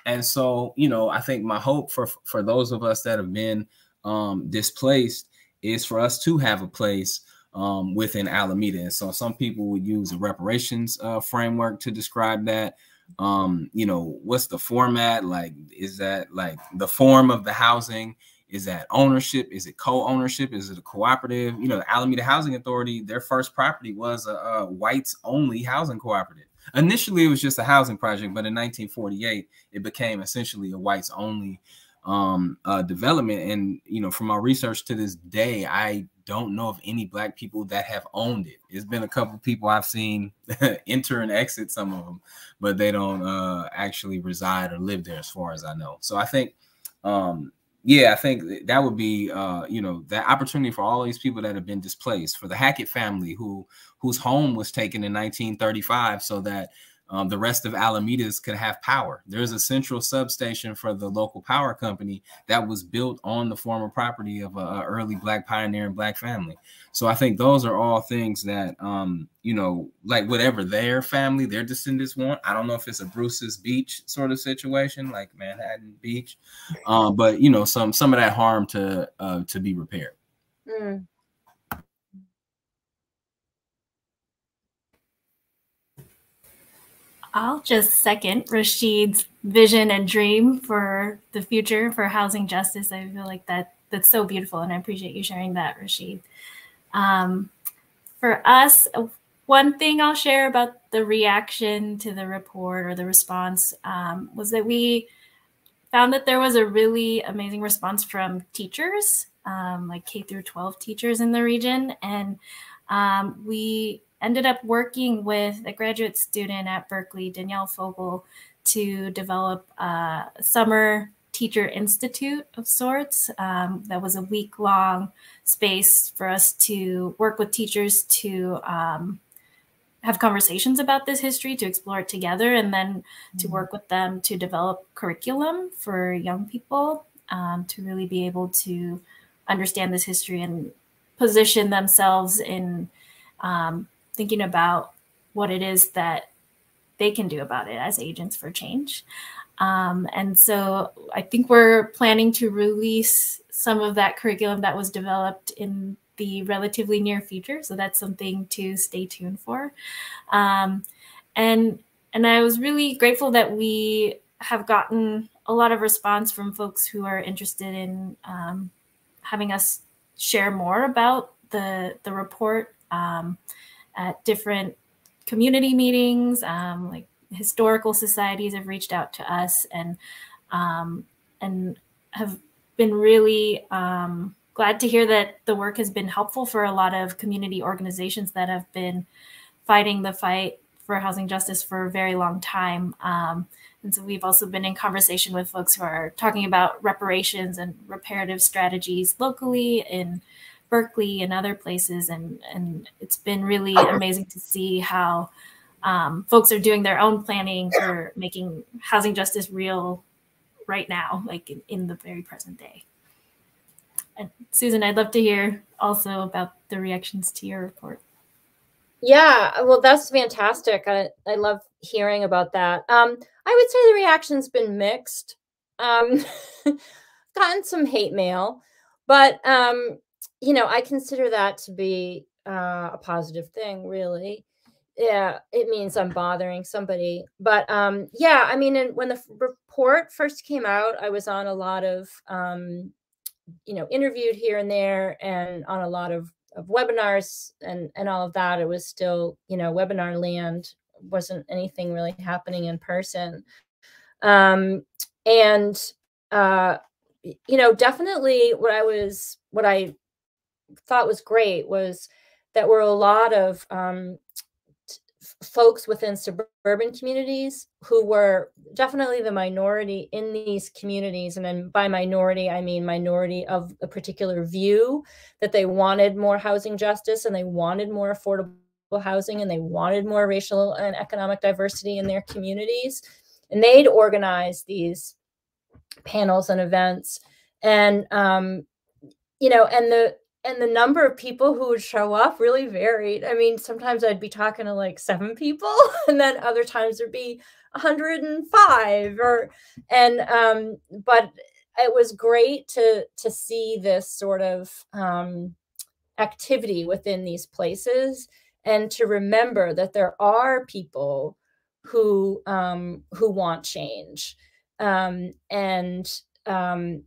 And so, you know, I think my hope for for those of us that have been um, displaced is for us to have a place um, within Alameda. And so some people would use a reparations uh, framework to describe that. Um you know what's the format? Like is that like the form of the housing? Is that ownership? Is it co-ownership? Is it a cooperative? You know the alameda housing authority their first property was a, a whites only housing cooperative. Initially it was just a housing project but in 1948 it became essentially a whites only um, uh, development and you know from my research to this day i don't know of any black people that have owned it. It's been a couple people I've seen [LAUGHS] enter and exit some of them, but they don't uh, actually reside or live there, as far as I know. So I think, um, yeah, I think that would be, uh, you know, that opportunity for all these people that have been displaced, for the Hackett family who whose home was taken in 1935, so that um, the rest of Alameda's could have power. There's a central substation for the local power company that was built on the former property of a, early black pioneer and black family. So I think those are all things that, um, you know, like whatever their family, their descendants want. I don't know if it's a Bruce's Beach sort of situation, like Manhattan Beach, um, but you know, some some of that harm to uh, to be repaired. Mm. I'll just second Rashid's vision and dream for the future for housing justice. I feel like that that's so beautiful, and I appreciate you sharing that, Rashid. Um, for us, one thing I'll share about the reaction to the report or the response um, was that we found that there was a really amazing response from teachers, um, like K through 12 teachers in the region, and um, we ended up working with a graduate student at Berkeley, Danielle Fogel, to develop a summer teacher institute of sorts. Um, that was a week long space for us to work with teachers to um, have conversations about this history, to explore it together, and then mm-hmm. to work with them to develop curriculum for young people um, to really be able to understand this history and position themselves in um, thinking about what it is that they can do about it as agents for change. Um, and so I think we're planning to release some of that curriculum that was developed in the relatively near future. So that's something to stay tuned for. Um, and and I was really grateful that we have gotten a lot of response from folks who are interested in um, having us share more about the the report. Um, at different community meetings, um, like historical societies have reached out to us and um, and have been really um, glad to hear that the work has been helpful for a lot of community organizations that have been fighting the fight for housing justice for a very long time. Um, and so we've also been in conversation with folks who are talking about reparations and reparative strategies locally in Berkeley and other places, and and it's been really amazing to see how um, folks are doing their own planning for making housing justice real right now, like in, in the very present day. And Susan, I'd love to hear also about the reactions to your report. Yeah, well, that's fantastic. I, I love hearing about that. Um, I would say the reaction's been mixed. Um, [LAUGHS] gotten some hate mail, but um, you know, I consider that to be uh, a positive thing, really. Yeah, it means I'm bothering somebody. But um, yeah, I mean, and when the report first came out, I was on a lot of, um, you know, interviewed here and there, and on a lot of, of webinars and and all of that. It was still, you know, webinar land wasn't anything really happening in person. Um, and uh, you know, definitely what I was, what I thought was great was that were a lot of um, folks within suburban communities who were definitely the minority in these communities. And then by minority, I mean minority of a particular view that they wanted more housing justice and they wanted more affordable housing and they wanted more racial and economic diversity in their communities. And they'd organize these panels and events. And, um, you know, and the and the number of people who would show up really varied. I mean, sometimes I'd be talking to like seven people, [LAUGHS] and then other times there'd be 105 or and um but it was great to to see this sort of um activity within these places and to remember that there are people who um, who want change, um, and um,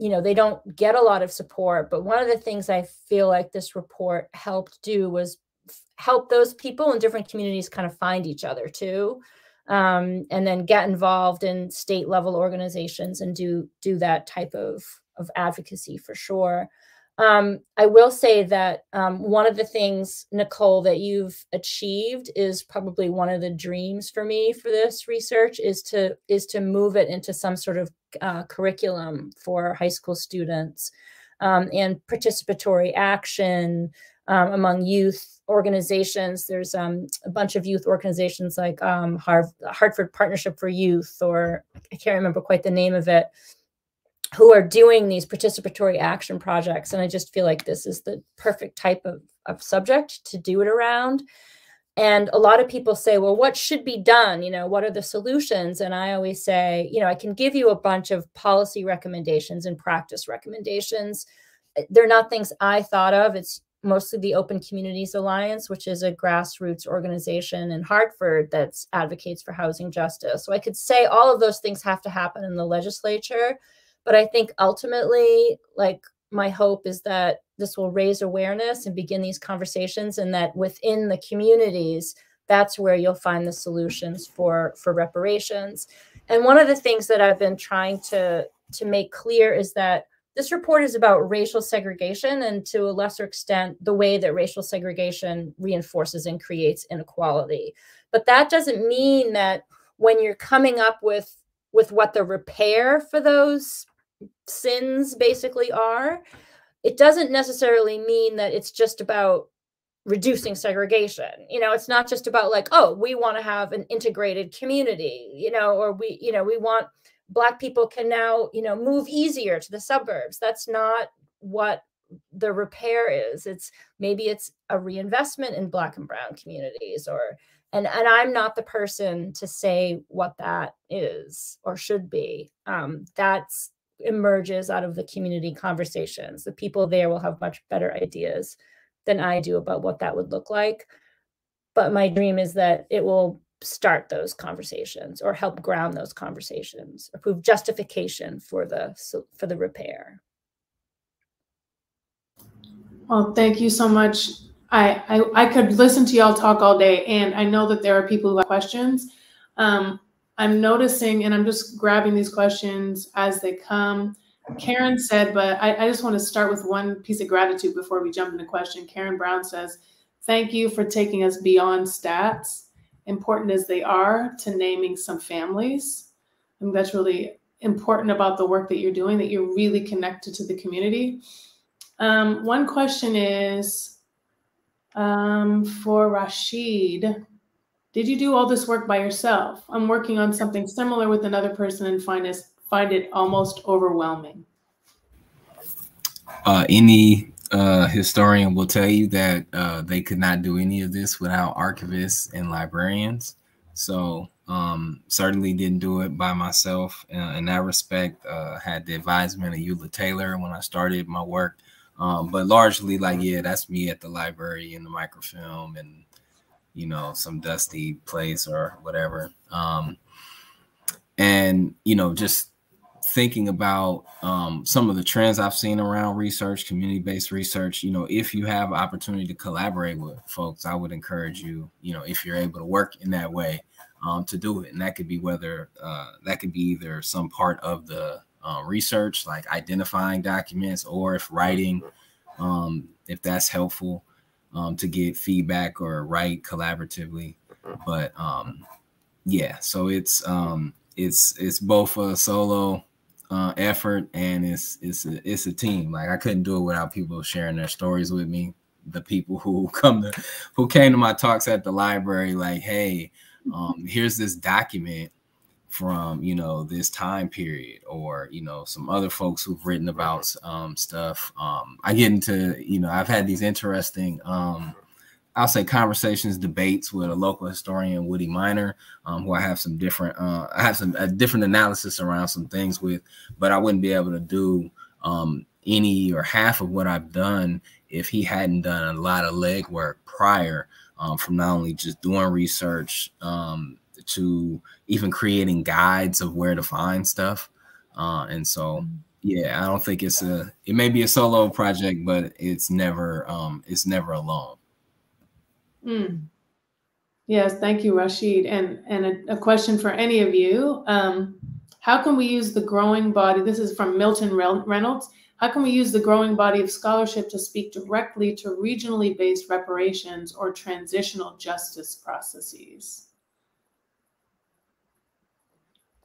you know they don't get a lot of support. But one of the things I feel like this report helped do was help those people in different communities kind of find each other too. Um, and then get involved in state level organizations and do do that type of of advocacy for sure. Um, I will say that um, one of the things, Nicole, that you've achieved is probably one of the dreams for me for this research is to is to move it into some sort of uh, curriculum for high school students um, and participatory action um, among youth organizations. There's um, a bunch of youth organizations like um, Hartford Partnership for Youth, or I can't remember quite the name of it who are doing these participatory action projects. And I just feel like this is the perfect type of, of subject to do it around. And a lot of people say, well, what should be done? You know, what are the solutions? And I always say, you know, I can give you a bunch of policy recommendations and practice recommendations. Eh, they're not things I thought of. It's mostly the Open Communities Alliance, which is a grassroots organization in Hartford that advocates for housing justice. So I could say all of those things have to happen in the legislature but I think ultimately, like my hope is that this will raise awareness and begin these conversations, and that within the communities, that's where you'll find the solutions for for reparations. And one of the things that I've been trying to to make clear is that this report is about racial segregation and to a lesser extent the way that racial segregation reinforces and creates inequality but that doesn't mean that when you're coming up with with what the repair for those sins basically are, it doesn't necessarily mean that it's just about reducing segregation. You know, it's not just about like, oh, we want to have an integrated community, you know, or we, you know, we want black people can now, you know, move easier to the suburbs. That's not what the repair is. It's maybe it's a reinvestment in black and brown communities or and and I'm not the person to say what that is or should be. Um, that's emerges out of the community conversations. The people there will have much better ideas than I do about what that would look like. But my dream is that it will start those conversations or help ground those conversations or prove justification for the for the repair. Well, thank you so much. I, I, I could listen to y'all talk all day, and I know that there are people who have questions. Um, I'm noticing, and I'm just grabbing these questions as they come. Karen said, but I, I just want to start with one piece of gratitude before we jump into question. Karen Brown says, Thank you for taking us beyond stats, important as they are, to naming some families. I think that's really important about the work that you're doing, that you're really connected to the community. Um, one question is um, for Rashid. Did you do all this work by yourself? I'm working on something similar with another person and find it, find it almost overwhelming. Uh, any uh, historian will tell you that uh, they could not do any of this without archivists and librarians. So um, certainly didn't do it by myself. Uh, in that respect, uh, had the advisement of Eula Taylor when I started my work. Um, but largely, like, yeah, that's me at the library and the microfilm and you know, some dusty place or whatever. Um, and, you know, just thinking about um, some of the trends I've seen around research, community based research, you know, if you have opportunity to collaborate with folks, I would encourage you, you know, if you're able to work in that way, um, to do it. And that could be whether uh, that could be either some part of the uh, research, like identifying documents, or if writing, um, if that's helpful um, to get feedback or write collaboratively. But um, yeah, so it's um, it's it's both a solo uh, effort and it's it's a, it's a team. Like I couldn't do it without people sharing their stories with me. The people who [LAUGHS] come to who came to my talks at the library, like, hey, um, here's this document from you know this time period or you know some other folks who've written about um, stuff. Um, i get into you know i've had these interesting um, i'll say conversations debates with a local historian Woody Minor um, who i have some different uh, i have some a different analysis around some things with but i wouldn't be able to do um, any or half of what i've done if he hadn't done a lot of legwork prior um, from not only just doing research to even creating guides of where to find stuff. Uh, and so, yeah, I don't think it's a. It may be a solo project, but it's never. Um, it's never alone. Mm. Yes, thank you, Rashid. And and a, a question for any of you: um, How can we use the growing body? This is from Milton Reynolds. How can we use the growing body of scholarship to speak directly to regionally based reparations or transitional justice processes?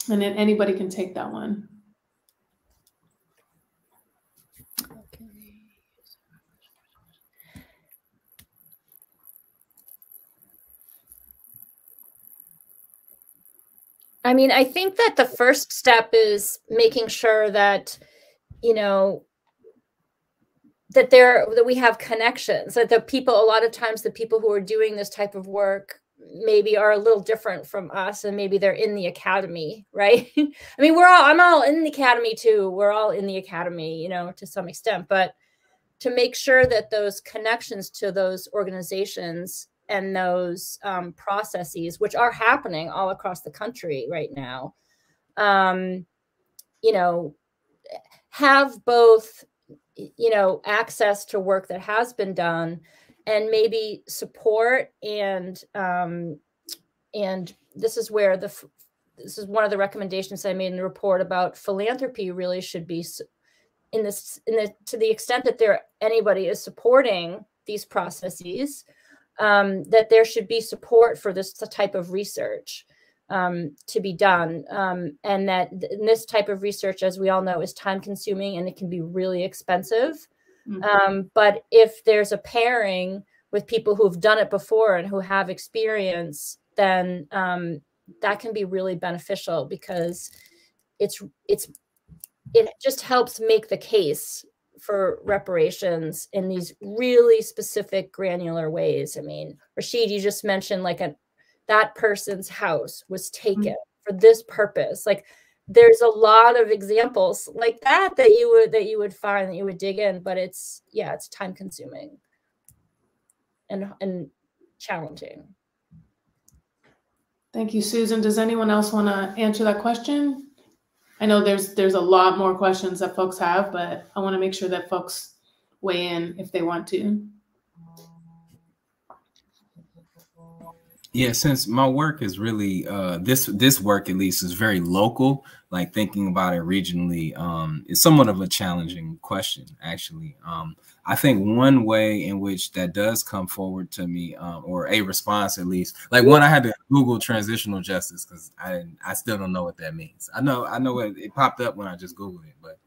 And then anybody can take that one. I mean, I think that the first step is making sure that, you know, that there that we have connections that the people a lot of times the people who are doing this type of work maybe are a little different from us and maybe they're in the academy right? [LAUGHS] I mean we're all i'm all in the academy too. We're all in the academy you know to some extent but to make sure that those connections to those organizations and those um, processes, which are happening all across the country right now, um, you know, have both, you know, access to work that has been done, and maybe support and um, and this is where the this is one of the recommendations I made in the report about philanthropy really should be in this in the to the extent that there anybody is supporting these processes um, that there should be support for this type of research um, to be done. Um, and that th this type of research, as we all know, is time consuming and it can be really expensive. Mm -hmm. but if there's a pairing with people who've done it before and who have experience, then um, that can be really beneficial because it's it's it just helps make the case for reparations in these really specific granular ways. I mean, Rashid, you just mentioned like a that person's house was taken mm-hmm. for this purpose. Like there's a lot of examples like that that you would that you would find that you would dig in, but it's yeah, it's time consuming and and challenging. Thank you, Susan. Does anyone else want to answer that question? I know there's there's a lot more questions that folks have, but I want to make sure that folks weigh in if they want to. Yeah, since my work is really uh, this this work at least is very local, like thinking about it regionally um, is somewhat of a challenging question. Actually, um, I think one way in which that does come forward to me, um, or a response at least, like one I had to Google transitional justice because I I still don't know what that means. I know I know it, it popped up when I just Googled it, but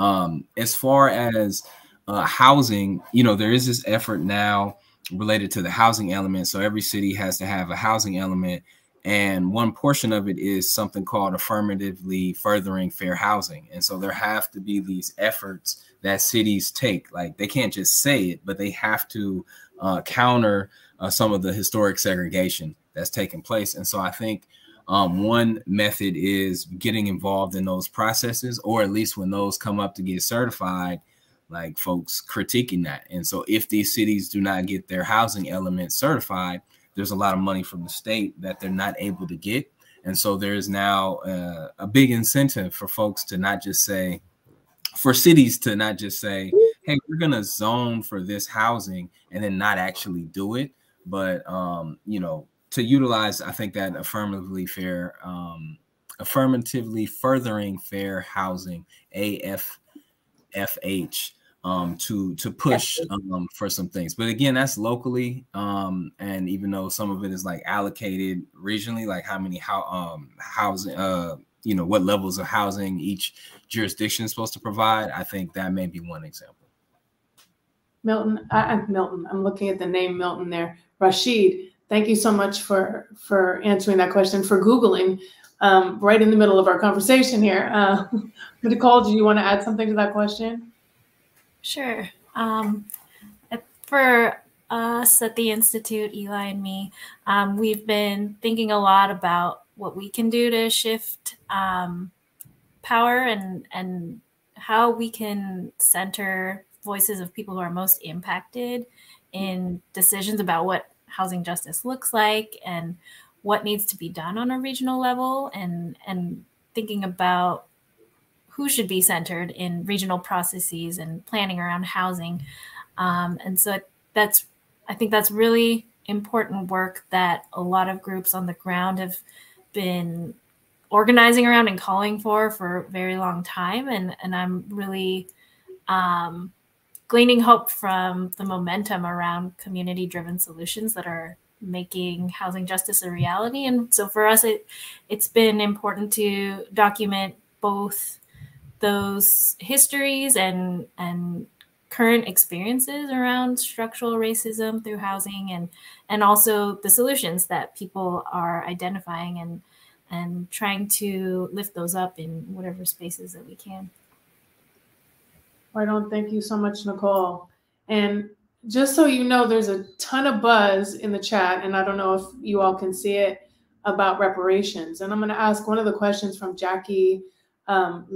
um, as far as uh, housing, you know, there is this effort now related to the housing element. So every city has to have a housing element. And one portion of it is something called affirmatively furthering fair housing. And so there have to be these efforts that cities take. Like they can't just say it, but they have to uh, counter uh, some of the historic segregation that's taking place. And so I think um, one method is getting involved in those processes, or at least when those come up to get certified, like folks critiquing that. And so if these cities do not get their housing element certified, there's a lot of money from the state that they're not able to get. And so there's now uh, a big incentive for folks to not just say, for cities to not just say, hey, we're going to zone for this housing and then not actually do it. But, um, you know, to utilize, I think that affirmatively fair, um, affirmatively furthering fair housing, AFFH, um, to to push um, for some things. But again, that's locally, um, and even though some of it is like allocated regionally, like how many how um, housing, uh, you know, what levels of housing each jurisdiction is supposed to provide. I think that may be one example. Milton, I, Milton, I'm looking at the name Milton there. Rashid, thank you so much for for answering that question, for googling um, right in the middle of our conversation here. Uh, [LAUGHS] Nicole, do you want to add something to that question? Sure. Um, for us at the Institute, Eli and me, um, we've been thinking a lot about what we can do to shift um, power and and how we can center voices of people who are most impacted in decisions about what housing justice looks like and what needs to be done on a regional level and and thinking about who should be centered in regional processes and planning around housing. Um, and so that's, I think that's really important work that a lot of groups on the ground have been organizing around and calling for for a very long time. And, and I'm really um, gleaning hope from the momentum around community driven solutions that are making housing justice a reality. And so for us, it, it's been important to document both those histories and and current experiences around structural racism through housing and and also the solutions that people are identifying and and trying to lift those up in whatever spaces that we can. Right on. Thank you so much, Nicole. And just so you know, there's a ton of buzz in the chat, and I don't know if you all can see it about reparations. And I'm going to ask one of the questions from Jackie um.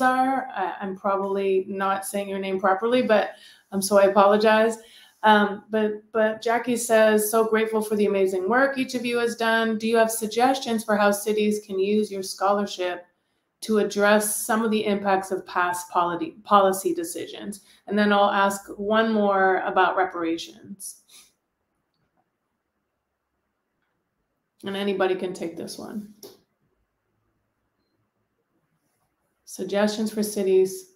I, am probably not saying your name properly, but um, so I apologize. Um, but but Jackie says, so grateful for the amazing work each of you has done. Do you have suggestions for how cities can use your scholarship to address some of the impacts of past policy policy decisions? And then I'll ask one more about reparations. And anybody can take this one. Suggestions for cities,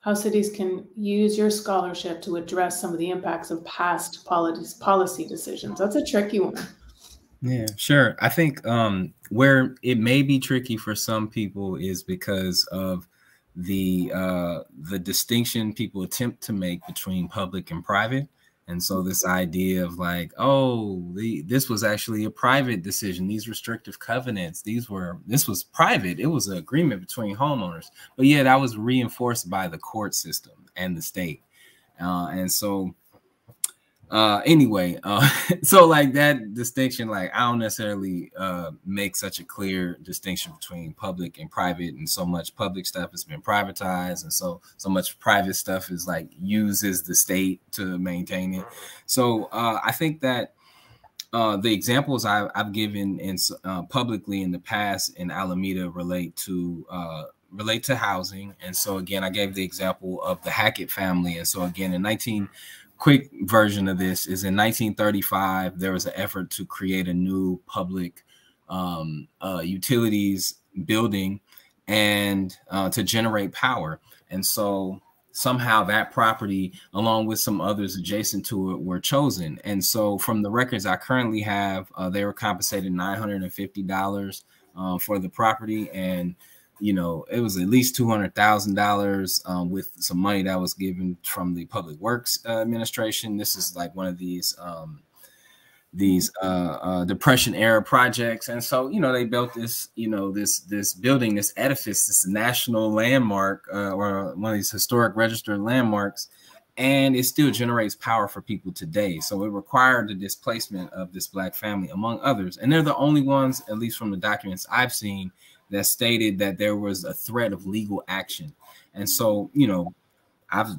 how cities can use your scholarship to address some of the impacts of past policy decisions. That's a tricky one. Yeah, sure. I think um, where it may be tricky for some people is because of the uh, the distinction people attempt to make between public and private. And so this idea of like, oh, the, this was actually a private decision. These restrictive covenants, these were this was private. It was an agreement between homeowners, but yeah, that was reinforced by the court system and the state. Uh, and so uh anyway uh [LAUGHS] so like that distinction like i don't necessarily uh make such a clear distinction between public and private and so much public stuff has been privatized and so so much private stuff is like uses the state to maintain it. So uh i think that uh, the examples I, have given in uh, publicly in the past in Alameda relate to uh, relate to housing, and so again, I gave the example of the Hackett family, and so again in 19 quick version of this is in 1935 there was an effort to create a new public um, uh, utilities building and uh, to generate power. And so somehow that property along with some others adjacent to it were chosen. And so from the records i currently have uh, they were compensated $950 uh, for the property. And you know, it was at least two hundred thousand um, dollars with some money that was given from the Public Works uh, Administration. This is like one of these um, these uh, uh, Depression era projects, and so you know they built this, you know, this this building, this edifice, this national landmark uh, or one of these historic registered landmarks, and it still generates power for people today. So it required the displacement of this black family, among others, and they're the only ones, at least from the documents I've seen that stated that there was a threat of legal action. And so, you know, I've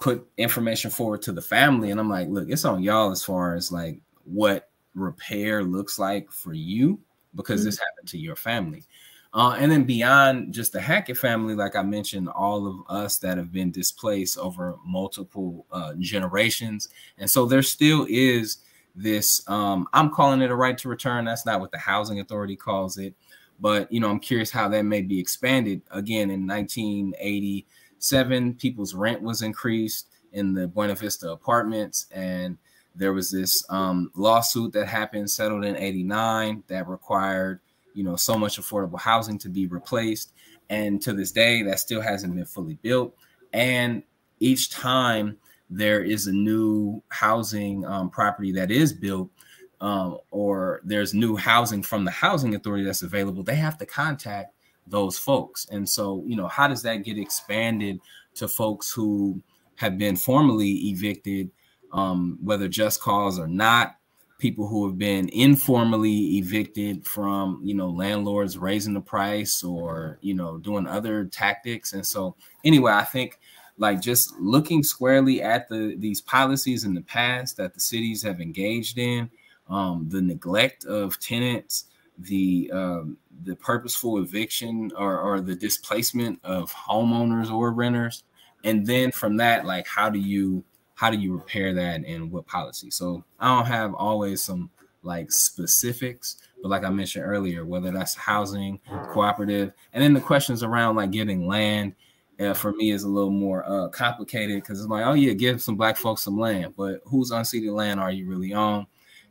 put information forward to the family and I'm like, look, it's on y'all as far as like what repair looks like for you because mm-hmm. this happened to your family. Uh, and then beyond just the Hackett family, like I mentioned, all of us that have been displaced over multiple uh, generations. And so there still is this, um, I'm calling it a right to return. That's not what the housing authority calls it. But you know, I'm curious how that may be expanded. Again, in 1987, people's rent was increased in the Buena Vista apartments, and there was this um, lawsuit that happened, settled in '89, that required you know so much affordable housing to be replaced. And to this day, that still hasn't been fully built. And each time there is a new housing um, property that is built, um, or there's new housing from the housing authority that's available, they have to contact those folks. And so, you know, how does that get expanded to folks who have been formally evicted, um, whether just cause or not? People who have been informally evicted from, you know, landlords raising the price or, you know, doing other tactics. And so, anyway, I think like just looking squarely at the these policies in the past that the cities have engaged in um, the neglect of tenants, the um, the purposeful eviction or, or the displacement of homeowners or renters, and then from that, like how do you how do you repair that and what policy? So I don't have always some like specifics, but like I mentioned earlier, whether that's housing, cooperative, and then the questions around like getting land uh, for me is a little more uh, complicated because it's like, oh yeah, give some black folks some land, but whose unceded land are you really on?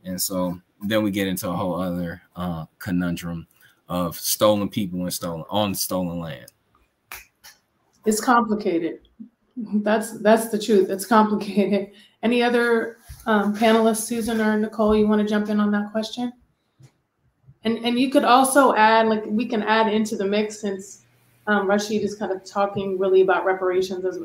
And so then we get into a whole other uh, conundrum of stolen people and stolen on stolen land. It's complicated. That's that's the truth. It's complicated. [LAUGHS] Any other um, panelists, Susan or Nicole, you want to jump in on that question? And and you could also add, like we can add into the mix since um, Rashid is kind of talking really about reparations as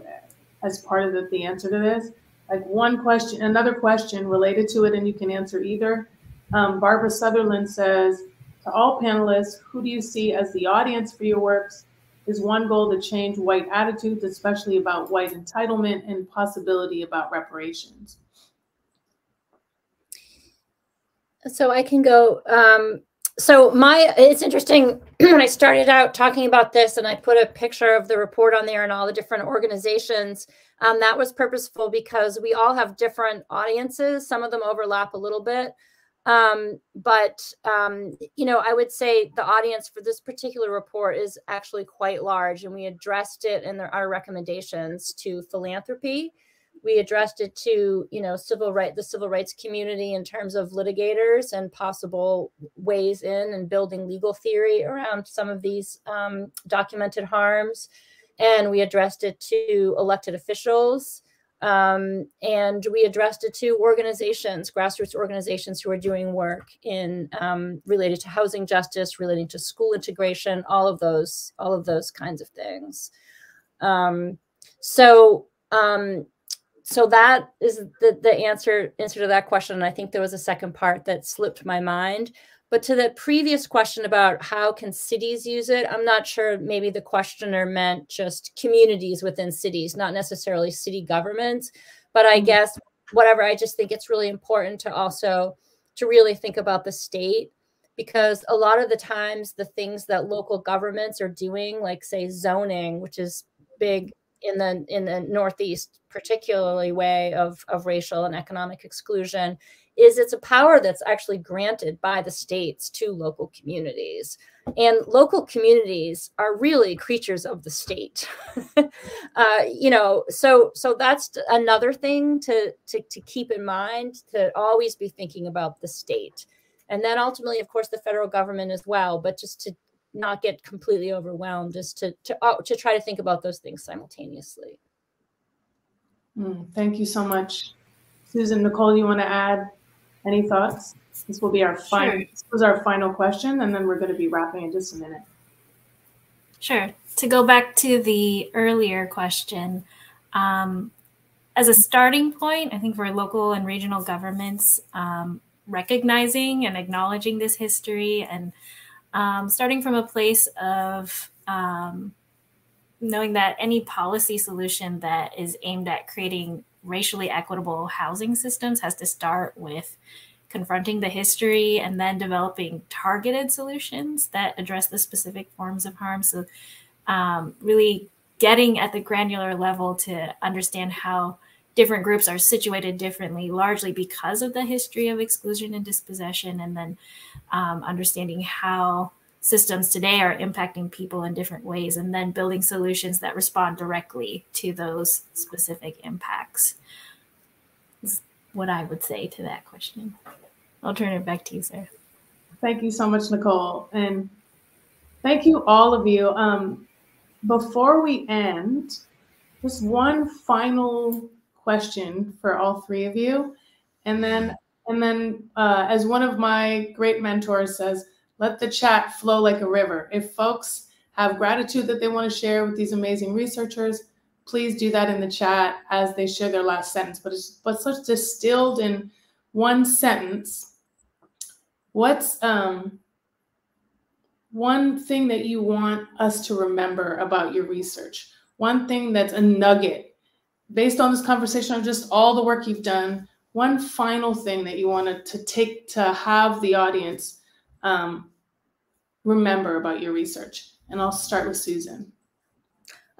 as part of the, the answer to this. Like one question, another question related to it, and you can answer either. Um, Barbara Sutherland says, to all panelists, who do you see as the audience for your works? Is one goal to change white attitudes, especially about white entitlement and possibility about reparations? So I can go. Um, so my, it's interesting. [CLEARS THROAT] when I started out talking about this, and I put a picture of the report on there and all the different organizations. Um, that was purposeful because we all have different audiences. Some of them overlap a little bit. Um, but um, you know, I would say the audience for this particular report is actually quite large, and we addressed it in our recommendations to philanthropy. We addressed it to you know civil right the civil rights community in terms of litigators and possible ways in and building legal theory around some of these um, documented harms, and we addressed it to elected officials um, and we addressed it to organizations, grassroots organizations who are doing work in um, related to housing justice, relating to school integration, all of those, all of those kinds of things. Um, so, um, so that is the, the answer answer to that question. And I think there was a second part that slipped my mind. But to the previous question about how can cities use it, I'm not sure maybe the questioner meant just communities within cities, not necessarily city governments. But I mm-hmm. guess whatever, I just think it's really important to also to really think about the state because a lot of the times the things that local governments are doing, like say zoning, which is big in the in the northeast particularly way of of racial and economic exclusion is it's a power that's actually granted by the states to local communities. And local communities are really creatures of the state. [LAUGHS] uh, you know, so so that's another thing to, to to keep in mind to always be thinking about the state. And then ultimately, of course, the federal government as well, but just to not get completely overwhelmed, just to to uh, to try to think about those things simultaneously. Mm, thank you so much. Susan, Nicole, you want to add any thoughts? This will be our final. Sure. This was our final question, and then we're going to be wrapping in just a minute. Sure. To go back to the earlier question, um, as a starting point, I think for local and regional governments, um, recognizing and acknowledging this history and um, starting from a place of um, knowing that any policy solution that is aimed at creating racially equitable housing systems has to start with confronting the history and then developing targeted solutions that address the specific forms of harm. So, um, really getting at the granular level to understand how different groups are situated differently, largely because of the history of exclusion and dispossession, and then um, understanding how systems today are impacting people in different ways and then building solutions that respond directly to those specific impacts is what i would say to that question. I'll turn it back to you sarah thank you so much nicole and thank you all of you. Um, before we end just one final question for all three of you and then and then uh, as one of my great mentors says let the chat flow like a river. If folks have gratitude that they want to share with these amazing researchers, please do that in the chat as they share their last sentence. But it's but such distilled in one sentence. What's um one thing that you want us to remember about your research? One thing that's a nugget based on this conversation of just all the work you've done. one final thing that you wanted to take to have the audience um, remember about your research? And I'll start with Susan.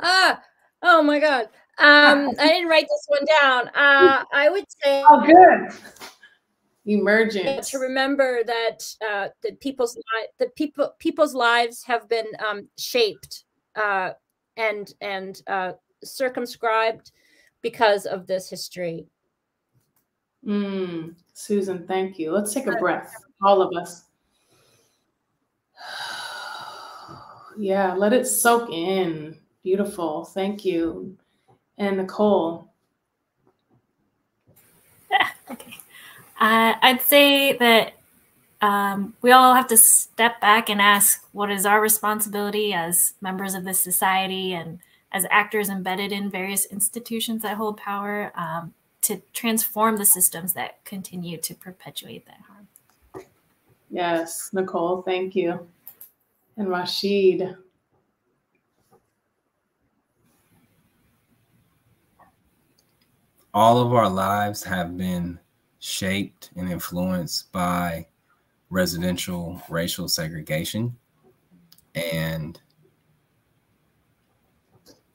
Ah, oh my God. Um, [LAUGHS] I didn't write this one down. Uh, I would say. Oh, good. Emergent. To remember that uh, that people's li- that people people's lives have been um, shaped uh, and and uh, circumscribed because of this history. Mm, Susan, thank you. Let's take a breath, all of us. Yeah, let it soak in. Beautiful. Thank you. And Nicole. [LAUGHS] okay. Uh, I'd say that um, we all have to step back and ask what is our responsibility as members of this society and as actors embedded in various institutions that hold power um, to transform the systems that continue to perpetuate that harm. Yes, Nicole, thank you. And Rashid. All of our lives have been shaped and influenced by residential racial segregation. And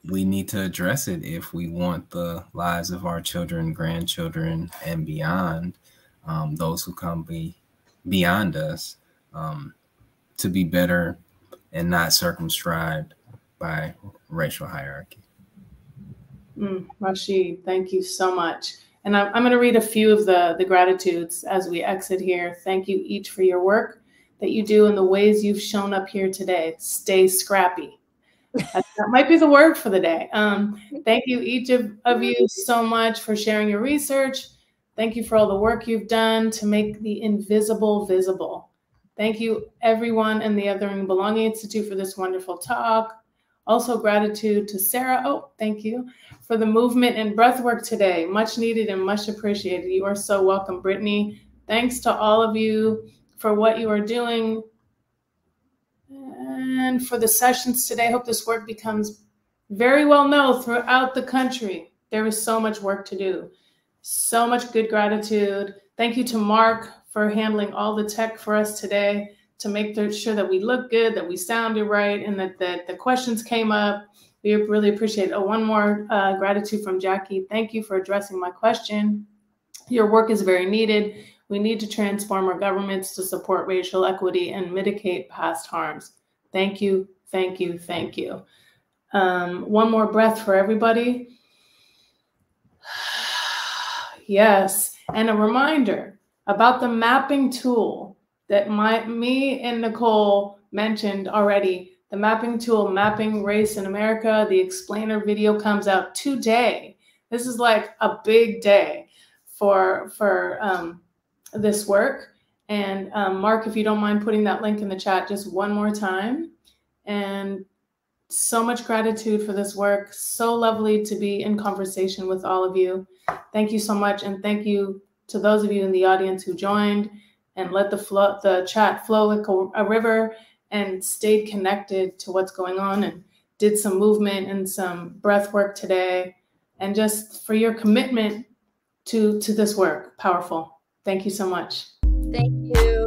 we need to address it if we want the lives of our children, grandchildren, and beyond, um, those who come be beyond us, um, to be better and not circumscribed by racial hierarchy. Mm, Rashid, thank you so much. And I'm, I'm going to read a few of the, the gratitudes as we exit here. Thank you each for your work that you do and the ways you've shown up here today. Stay scrappy. that, might be the word for the day. Um, thank you, each of, of you, so much for sharing your research. Thank you for all the work you've done to make the invisible visible. Thank you, everyone and the Othering and Belonging Institute, for this wonderful talk. Also, gratitude to Sarah. Oh, thank you for the movement and breath work today. Much needed and much appreciated. You are so welcome, Brittany. Thanks to all of you for what you are doing and for the sessions today. I hope this work becomes very well known throughout the country. There is so much work to do, so much good gratitude. Thank you to Mark for handling all the tech for us today to make sure that we look good, that we sounded right, and that, that the questions came up. We really appreciate it. Oh, one more uh, gratitude from Jackie. Thank you for addressing my question. Your work is very needed. We need to transform our governments to support racial equity and mitigate past harms. Thank you, thank you, thank you. Um, one more breath for everybody. [SIGHS] yes, and a reminder about the mapping tool that my me and Nicole mentioned already. The mapping tool, Mapping Race in America, the explainer video comes out today. This is like a big day for for um, this work. And um, Mark, if you don't mind putting that link in the chat just one more time. And so much gratitude for this work. So lovely to be in conversation with all of you. Thank you so much. And thank you to those of you in the audience who joined and let the flow, the chat flow like a, a river and stayed connected to what's going on and did some movement and some breath work today. And just for your commitment to, to this work, powerful. Thank you so much. Thank you.